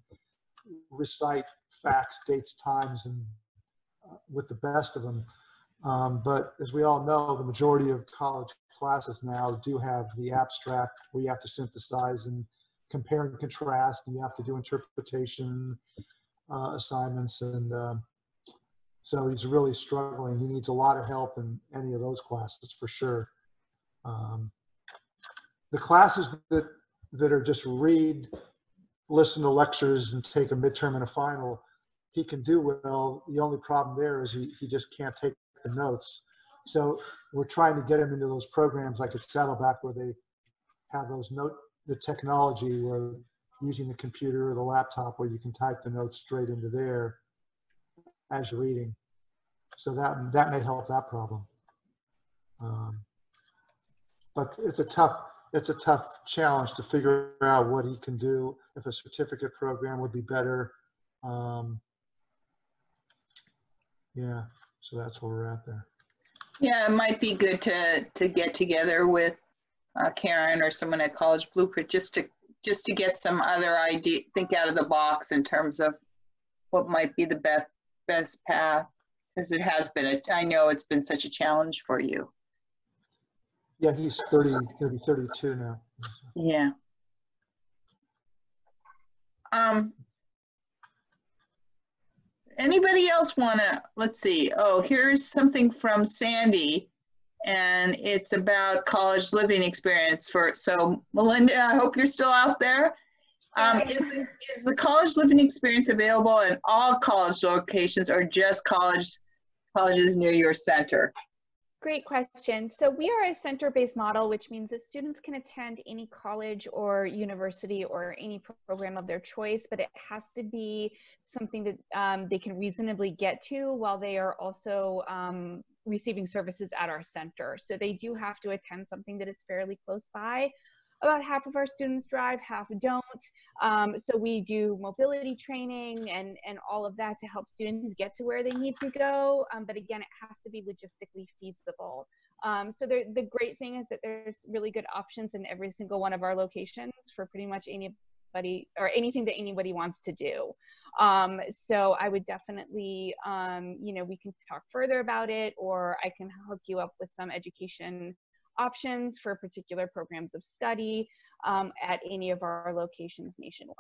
recite facts, dates, times, and uh, with the best of them. Um, but as we all know, the majority of college classes now do have the abstract where you have to synthesize and compare and contrast, and you have to do interpretation uh, assignments. And uh, so he's really struggling. He needs a lot of help in any of those classes for sure. Um, the classes that that are just read, listen to lectures, and take a midterm and a final, he can do well. The only problem there is he, he just can't take the notes. So we're trying to get him into those programs like at Saddleback where they have those note, the technology where using the computer or the laptop where you can type the notes straight into there as you're reading. So that, that may help that problem. Um, but it's a tough, it's a tough challenge to figure out what he can do. If a certificate program would be better. Um, yeah, so that's where we're at there. Yeah, it might be good to, to get together with uh, Karen or someone at College Blueprint just to, just to get some other idea, think out of the box in terms of what might be the best, best path. Because it has been, a, I know it's been such a challenge for you. Yeah, he's 30, gonna be 32 now. Yeah. Um, anybody else wanna, let's see, oh, here's something from Sandy. And it's about college living experience for, so Melinda, I hope you're still out there. Um, is, the, is the college living experience available in all college locations or just college colleges near your center? Great question. So we are a center-based model, which means that students can attend any college or university or any program of their choice, but it has to be something that um, they can reasonably get to while they are also um, receiving services at our center. So they do have to attend something that is fairly close by about half of our students drive, half don't. Um, so we do mobility training and, and all of that to help students get to where they need to go. Um, but again, it has to be logistically feasible. Um, so the great thing is that there's really good options in every single one of our locations for pretty much anybody or anything that anybody wants to do. Um, so I would definitely, um, you know, we can talk further about it or I can hook you up with some education options for particular programs of study um, at any of our locations nationwide.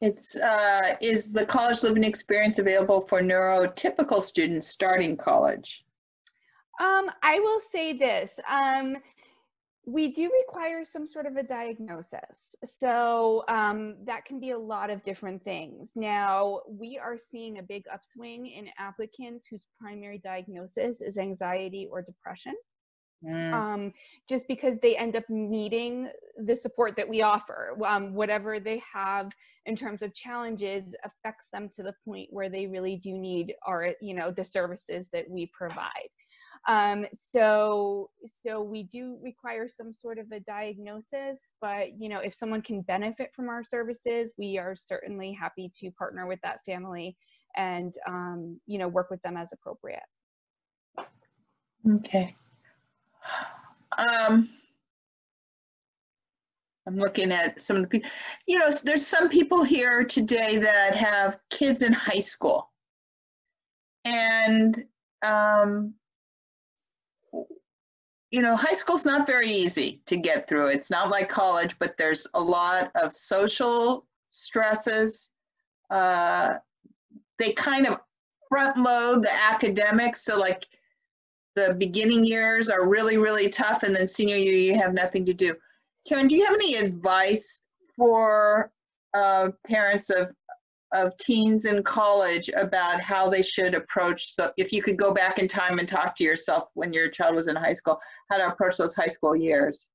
It's, uh, is the college living experience available for neurotypical students starting college? Um, I will say this. Um, we do require some sort of a diagnosis. So um, that can be a lot of different things. Now, we are seeing a big upswing in applicants whose primary diagnosis is anxiety or depression. Mm. Um, just because they end up needing the support that we offer. Um, whatever they have in terms of challenges affects them to the point where they really do need our, you know, the services that we provide. Um, so, so we do require some sort of a diagnosis, but you know, if someone can benefit from our services, we are certainly happy to partner with that family and um, you know work with them as appropriate. Okay. Um, I'm looking at some of the people. You know, there's some people here today that have kids in high school, and um, you know, high school's not very easy to get through. It's not like college, but there's a lot of social stresses. Uh, they kind of front load the academics. So, like, the beginning years are really, really tough, and then senior year, you have nothing to do. Karen, do you have any advice for uh, parents of of teens in college about how they should approach so if you could go back in time and talk to yourself when your child was in high school how to approach those high school years?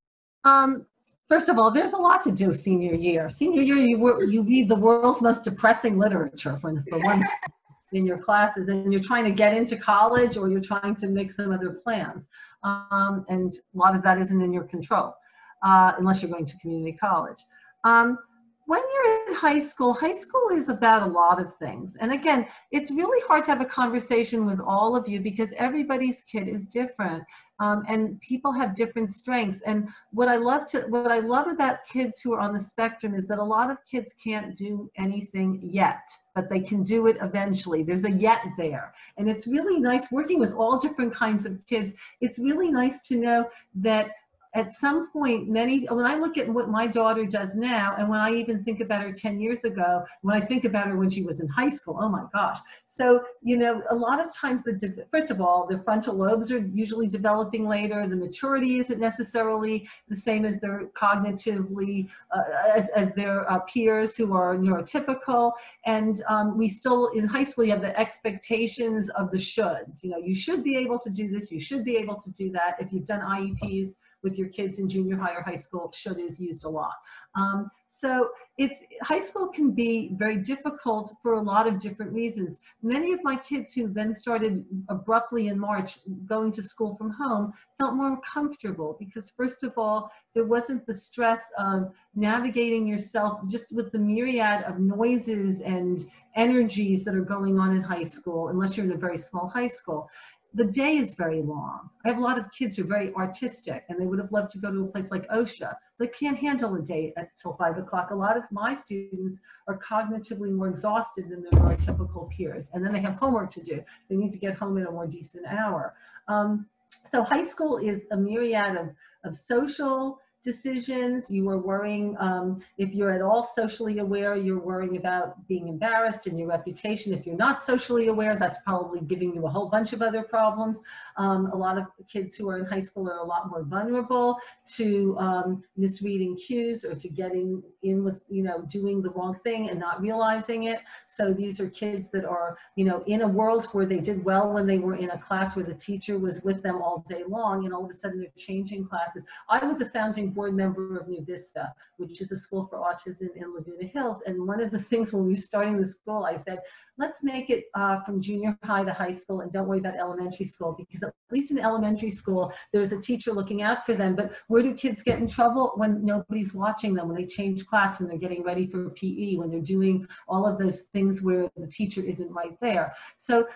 Um, first of all there's a lot to do senior year. Senior year you, you read the world's most depressing literature for, for one in your classes and you're trying to get into college or you're trying to make some other plans. Um, and a lot of that isn't in your control uh, unless you're going to community college. Um, when you're in high school, high school is about a lot of things. And again, it's really hard to have a conversation with all of you because everybody's kid is different. Um, and people have different strengths. And what I love to what I love about kids who are on the spectrum is that a lot of kids can't do anything yet, but they can do it eventually. There's a yet there. And it's really nice working with all different kinds of kids. It's really nice to know that at some point, many, when I look at what my daughter does now, and when I even think about her 10 years ago, when I think about her when she was in high school, oh my gosh. So, you know, a lot of times, the first of all, the frontal lobes are usually developing later. The maturity isn't necessarily the same as their cognitively, uh, as, as their uh, peers who are neurotypical. And um, we still, in high school, you have the expectations of the shoulds. You know, you should be able to do this, you should be able to do that. If you've done IEPs, with your kids in junior high or high school should is used a lot. Um, so it's high school can be very difficult for a lot of different reasons. Many of my kids who then started abruptly in March going to school from home felt more comfortable because first of all, there wasn't the stress of navigating yourself just with the myriad of noises and energies that are going on in high school, unless you're in a very small high school the day is very long. I have a lot of kids who are very artistic and they would have loved to go to a place like OCSA. They can't handle a day until five o'clock. A lot of my students are cognitively more exhausted than their neurotypical peers. And then they have homework to do. They need to get home in a more decent hour. Um, so high school is a myriad of, of social, decisions. You are worrying, um, if you're at all socially aware, you're worrying about being embarrassed and your reputation. If you're not socially aware, that's probably giving you a whole bunch of other problems. Um, a lot of kids who are in high school are a lot more vulnerable to um, misreading cues or to getting in with, you know, doing the wrong thing and not realizing it. So these are kids that are, you know, in a world where they did well when they were in a class where the teacher was with them all day long and all of a sudden they're changing classes. I was a founding board member of New Vista, which is a school for autism in Laguna Hills. And one of the things when we were starting the school, I said, let's make it uh, from junior high to high school and don't worry about elementary school because at least in elementary school, there's a teacher looking out for them. But where do kids get in trouble? When nobody's watching them, when they change class, when they're getting ready for PE, when they're doing all of those things where the teacher isn't right there. So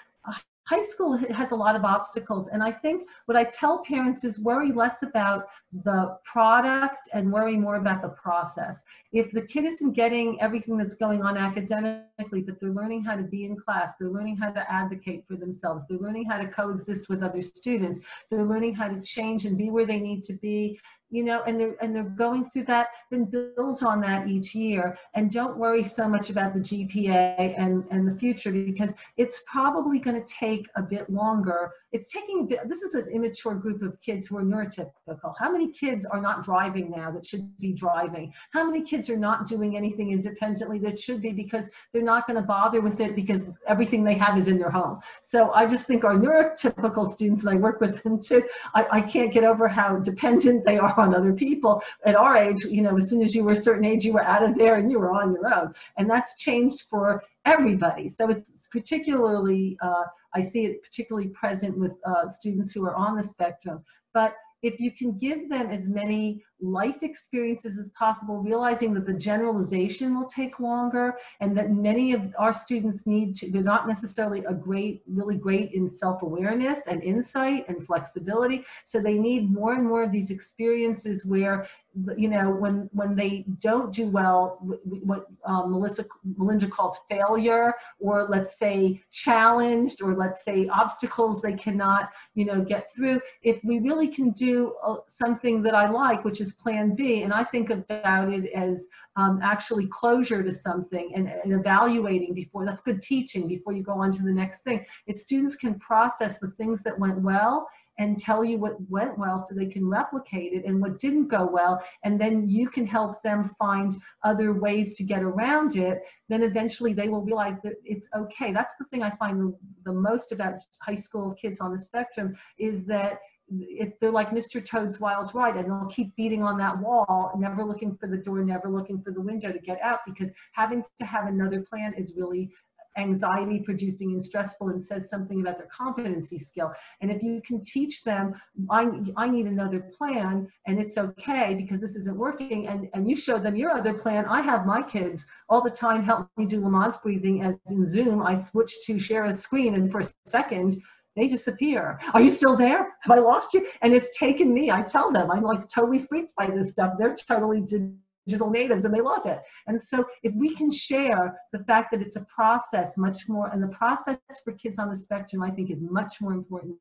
high school has a lot of obstacles. And I think what I tell parents is worry less about the product and worry more about the process. If the kid isn't getting everything that's going on academically, but they're learning how to be in class, they're learning how to advocate for themselves, they're learning how to coexist with other students, they're learning how to change and be where they need to be, you know, and they're and they're going through that, then build on that each year, and don't worry so much about the GPA and and the future because it's probably going to take a bit longer. It's taking a bit. This is an immature group of kids who are neurotypical. How many kids are not driving now that should be driving? How many kids are not doing anything independently that should be because they're not going to bother with it because everything they have is in their home. So I just think our neurotypical students, and I work with them too. I, I can't get over how dependent they are on other people. At our age, you know, as soon as you were a certain age, you were out of there and you were on your own. And that's changed for everybody. So it's particularly, uh, I see it particularly present with uh, students who are on the spectrum. But if you can give them as many life experiences as possible, realizing that the generalization will take longer and that many of our students need to, they're not necessarily a great, really great in self-awareness and insight and flexibility. So they need more and more of these experiences where, you know, when, when they don't do well, what um, Melissa, Melinda called failure, or let's say challenged, or let's say obstacles they cannot, you know, get through. If we really can do uh, something that I like, which is is plan B. And I think about it as um, actually closure to something and, and, evaluating before, that's good teaching before you go on to the next thing. If students can process the things that went well and tell you what went well so they can replicate it and what didn't go well and then you can help them find other ways to get around it then eventually they will realize that it's okay that's the thing i find the, the most about high school kids on the spectrum is that if they're like Mr. Toad's Wild Ride and they'll keep beating on that wall, never looking for the door, never looking for the window to get out because having to have another plan is really anxiety producing and stressful and says something about their competency skill. And if you can teach them, I, I need another plan and it's okay because this isn't working and, and you show them your other plan. I have my kids all the time help me do Lamaze breathing as in Zoom, I switch to share a screen and for a second, they disappear. Are you still there? Have I lost you? And it's taken me, I tell them, I'm like totally freaked by this stuff. They're totally digital natives and they love it. And so if we can share the fact that it's a process much more, and the process for kids on the spectrum, I think is much more important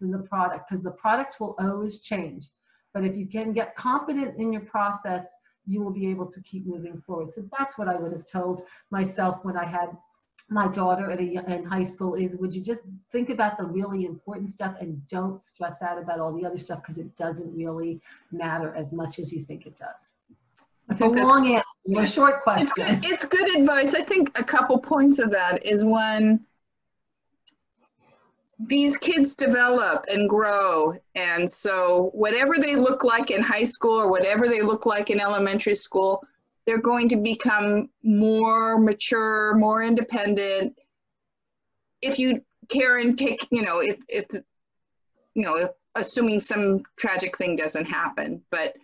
than the product because the product will always change. But if you can get confident in your process, you will be able to keep moving forward. So that's what I would have told myself when I had my daughter at a, in high school is would you just think about the really important stuff and don't stress out about all the other stuff because it doesn't really matter as much as you think it does. It's a long answer, a short question. It's good, it's good advice. I think a couple points of that is one, these kids develop and grow. And so whatever they look like in high school or whatever they look like in elementary school, they're going to become more mature, more independent. If you, Karen, take, you know, if, if you know, if, assuming some tragic thing doesn't happen, but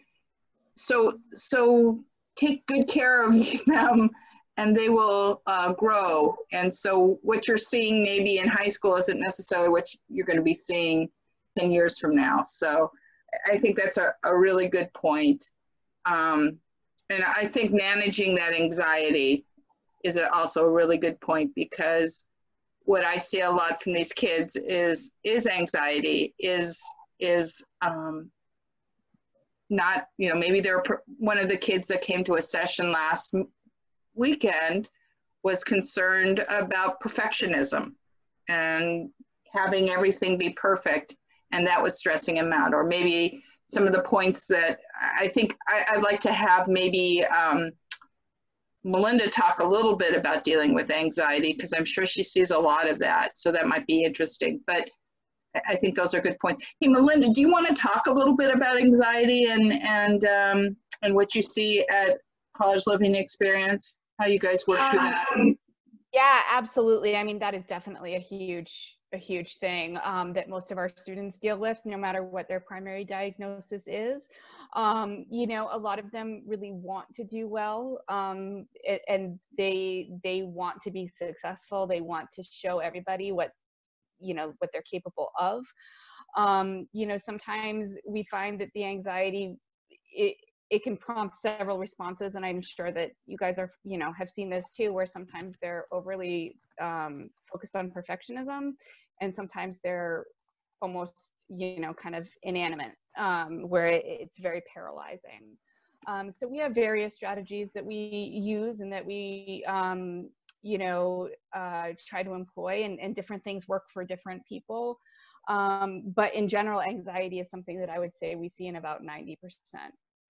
so, so take good care of them and they will uh, grow. And so what you're seeing maybe in high school isn't necessarily what you're going to be seeing 10 years from now. So I think that's a, a really good point. Um, and I think managing that anxiety is also a really good point because what I see a lot from these kids is is anxiety is is um, not you know maybe they're one of the kids that came to a session last weekend was concerned about perfectionism and having everything be perfect and that was stressing him out. Or maybe some of the points that I think I, would like to have maybe um, Melinda talk a little bit about dealing with anxiety because I'm sure she sees a lot of that. So that might be interesting. But I think those are good points. Hey, Melinda, do you want to talk a little bit about anxiety and and um, and what you see at College Living Experience? How you guys work through that? Yeah, absolutely. I mean, that is definitely a huge a huge thing um, that most of our students deal with, no matter what their primary diagnosis is. Um, you know, a lot of them really want to do well, um, it, and they they want to be successful. They want to show everybody what you know what they're capable of. Um, you know, sometimes we find that the anxiety it, it can prompt several responses and i'm sure that you guys are you know have seen this too where sometimes they're overly um, focused on perfectionism and sometimes they're almost you know kind of inanimate um, where it, it's very paralyzing. Um, so we have various strategies that we use and that we um, you know uh, try to employ and, and, different things work for different people. Um, but in general anxiety is something that i would say we see in about 90%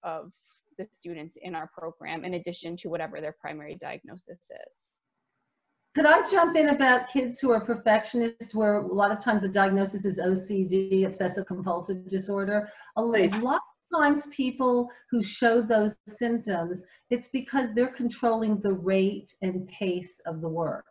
of the students in our program in addition to whatever their primary diagnosis is could I jump in about kids who are perfectionists, where a lot of times the diagnosis is OCD, obsessive compulsive disorder? A lot of times, people who show those symptoms, it's because they're controlling the rate and pace of the work.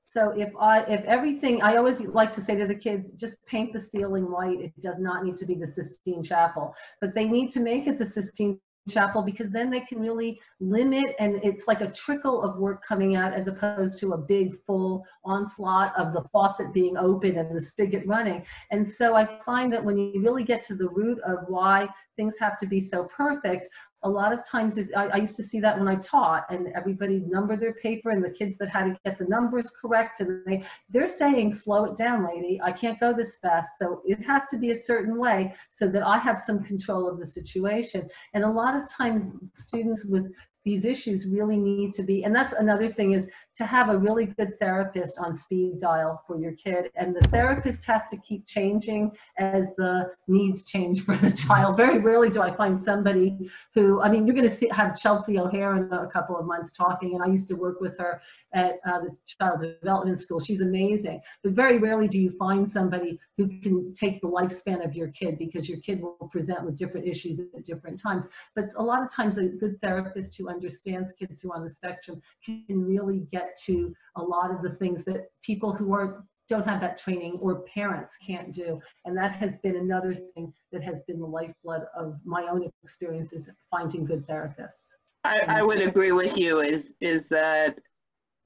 So if I, if everything, I always like to say to the kids, just paint the ceiling white. It does not need to be the Sistine Chapel, but they need to make it the Sistine chapel because then they can really limit and it's like a trickle of work coming out as opposed to a big full onslaught of the faucet being open and the spigot running. And so i find that when you really get to the root of why things have to be so perfect a lot of times I, I, used to see that when I taught and everybody numbered their paper and the kids that had to get the numbers correct and they they're saying slow it down lady. I can't go this fast. So it has to be a certain way so that I have some control of the situation. And a lot of times students with these issues really need to be and that's another thing is to have a really good therapist on speed dial for your kid. And the therapist has to keep changing as the needs change for the child. Very rarely do i find somebody who i mean you're going to have chelsea o'hare in a couple of months talking and i used to work with her at uh, the child development school. She's amazing. But very rarely do you find somebody who can take the lifespan of your kid because your kid will present with different issues at different times. But a lot of times a good therapist who understands kids who are on the spectrum can really get get to a lot of the things that people who are don't have that training or parents can't do. And that has been another thing that has been the lifeblood of my own experiences finding good therapists. I, I would agree with you is is that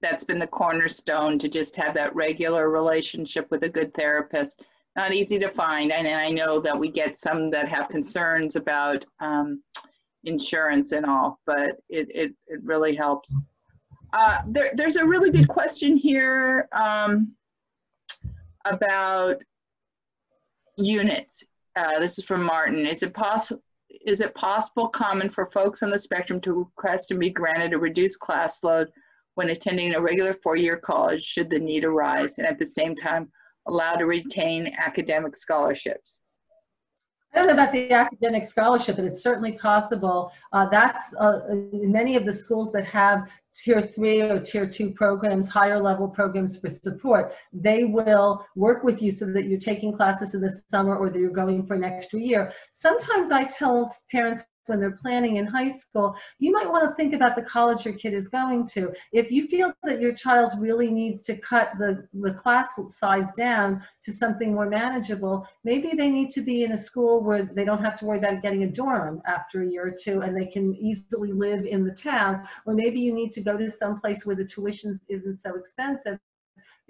that's been the cornerstone to just have that regular relationship with a good therapist. Not easy to find, and I know that we get some that have concerns about um, insurance and all, but it, it, it really helps. Uh, there, there's a really good question here um, about units. Uh, this is from Martin. Is it possible? Is it possible common for folks on the spectrum to request and be granted a reduced class load when attending a regular four-year college should the need arise, and at the same time allowed to retain academic scholarships? I don't know about the academic scholarship, but it's certainly possible. Uh, that's uh, many of the schools that have tier three or tier two programs, higher level programs for support. They will work with you so that you're taking classes in the summer or that you're going for an extra year. Sometimes I tell parents when they're planning in high school, you might want to think about the college your kid is going to. If you feel that your child really needs to cut the, the class size down to something more manageable, maybe they need to be in a school where they don't have to worry about getting a dorm after a year or two and they can easily live in the town. Or maybe you need to go to some place where the tuition isn't so expensive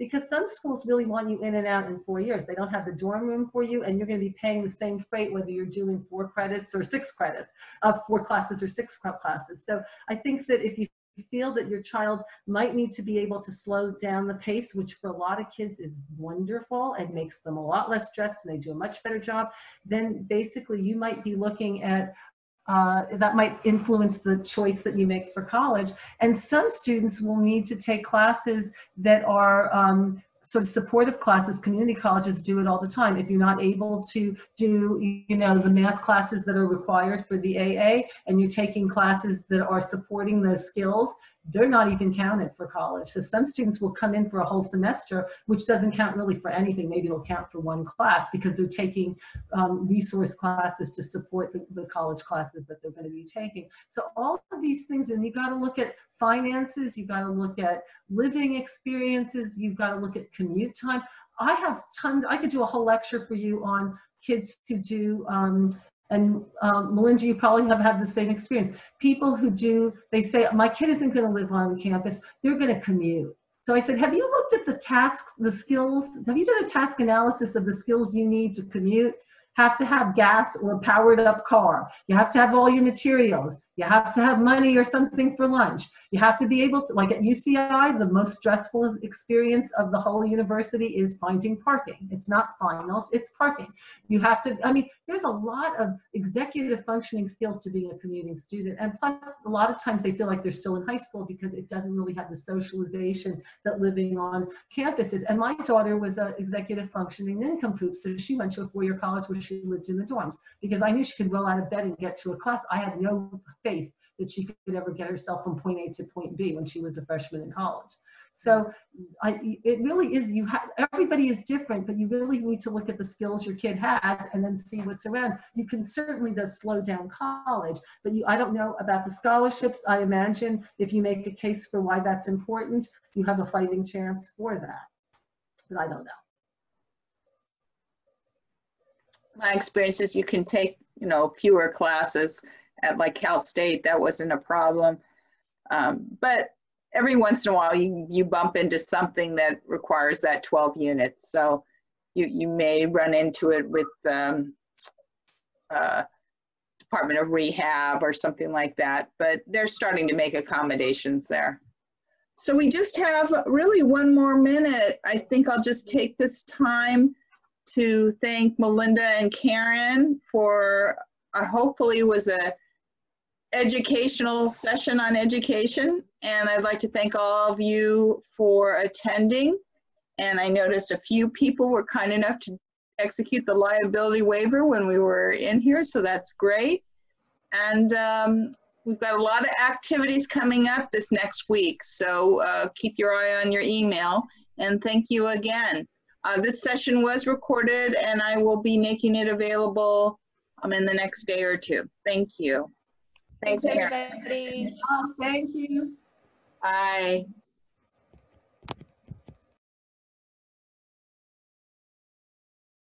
because some schools really want you in and out in four years. They don't have the dorm room for you, and you're going to be paying the same freight whether you're doing four credits or six credits, uh, four classes or six classes. So I think that if you feel that your child might need to be able to slow down the pace, which for a lot of kids is wonderful and makes them a lot less stressed and they do a much better job, then basically you might be looking at uh, that might influence the choice that you make for college. And some students will need to take classes that are um, sort of supportive classes community colleges do it all the time if you're not able to do you know the math classes that are required for the aa and you're taking classes that are supporting those skills they're not even counted for college. So some students will come in for a whole semester, which doesn't count really for anything. Maybe it'll count for one class because they're taking um, resource classes to support the, the college classes that they're going to be taking. So all of these things, and you got to look at finances, you got to look at living experiences, you've got to look at commute time. I have tons, I could do a whole lecture for you on kids who do um, and um, Melinda, you probably have had the same experience. People who do, they say, my kid isn't going to live on campus, they're going to commute. So I said, have you looked at the tasks, the skills? Have you done a task analysis of the skills you need to commute? Have to have gas or a powered up car. You have to have all your materials. You have to have money or something for lunch. You have to be able to, like at UCI, the most stressful experience of the whole university is finding parking. It's not finals, it's parking. You have to, I mean, there's a lot of executive functioning skills to being a commuting student. And plus, a lot of times they feel like they're still in high school because it doesn't really have the socialization that living on campus is. And my daughter was an executive functioning nincompoop, so she went to a four year college where she lived in the dorms because I knew she could roll out of bed and get to a class. I had no faith that she could ever get herself from point A to point B when she was a freshman in college. So I, it really is, you have, everybody is different, but you really need to look at the skills your kid has and then see what's around. You can certainly just slow down college, but you, I don't know about the scholarships. I imagine if you make a case for why that's important, you have a fighting chance for that, but I don't know. My experience is you can take, you know, fewer classes at like Cal State, that wasn't a problem. Um, but every once in a while, you, you bump into something that requires that 12 units. So you, you may run into it with um, uh, Department of Rehab or something like that, but they're starting to make accommodations there. So we just have really one more minute. I think I'll just take this time to thank Melinda and Karen for uh, hopefully was a educational session on education. And I'd like to thank all of you for attending. And I noticed a few people were kind enough to execute the liability waiver when we were in here, so that's great. And um, we've got a lot of activities coming up this next week, so uh, keep your eye on your email. And thank you again. Uh, this session was recorded and I will be making it available um, in the next day or two. Thank you. Thanks, Thanks everybody. Oh, thank you. Bye.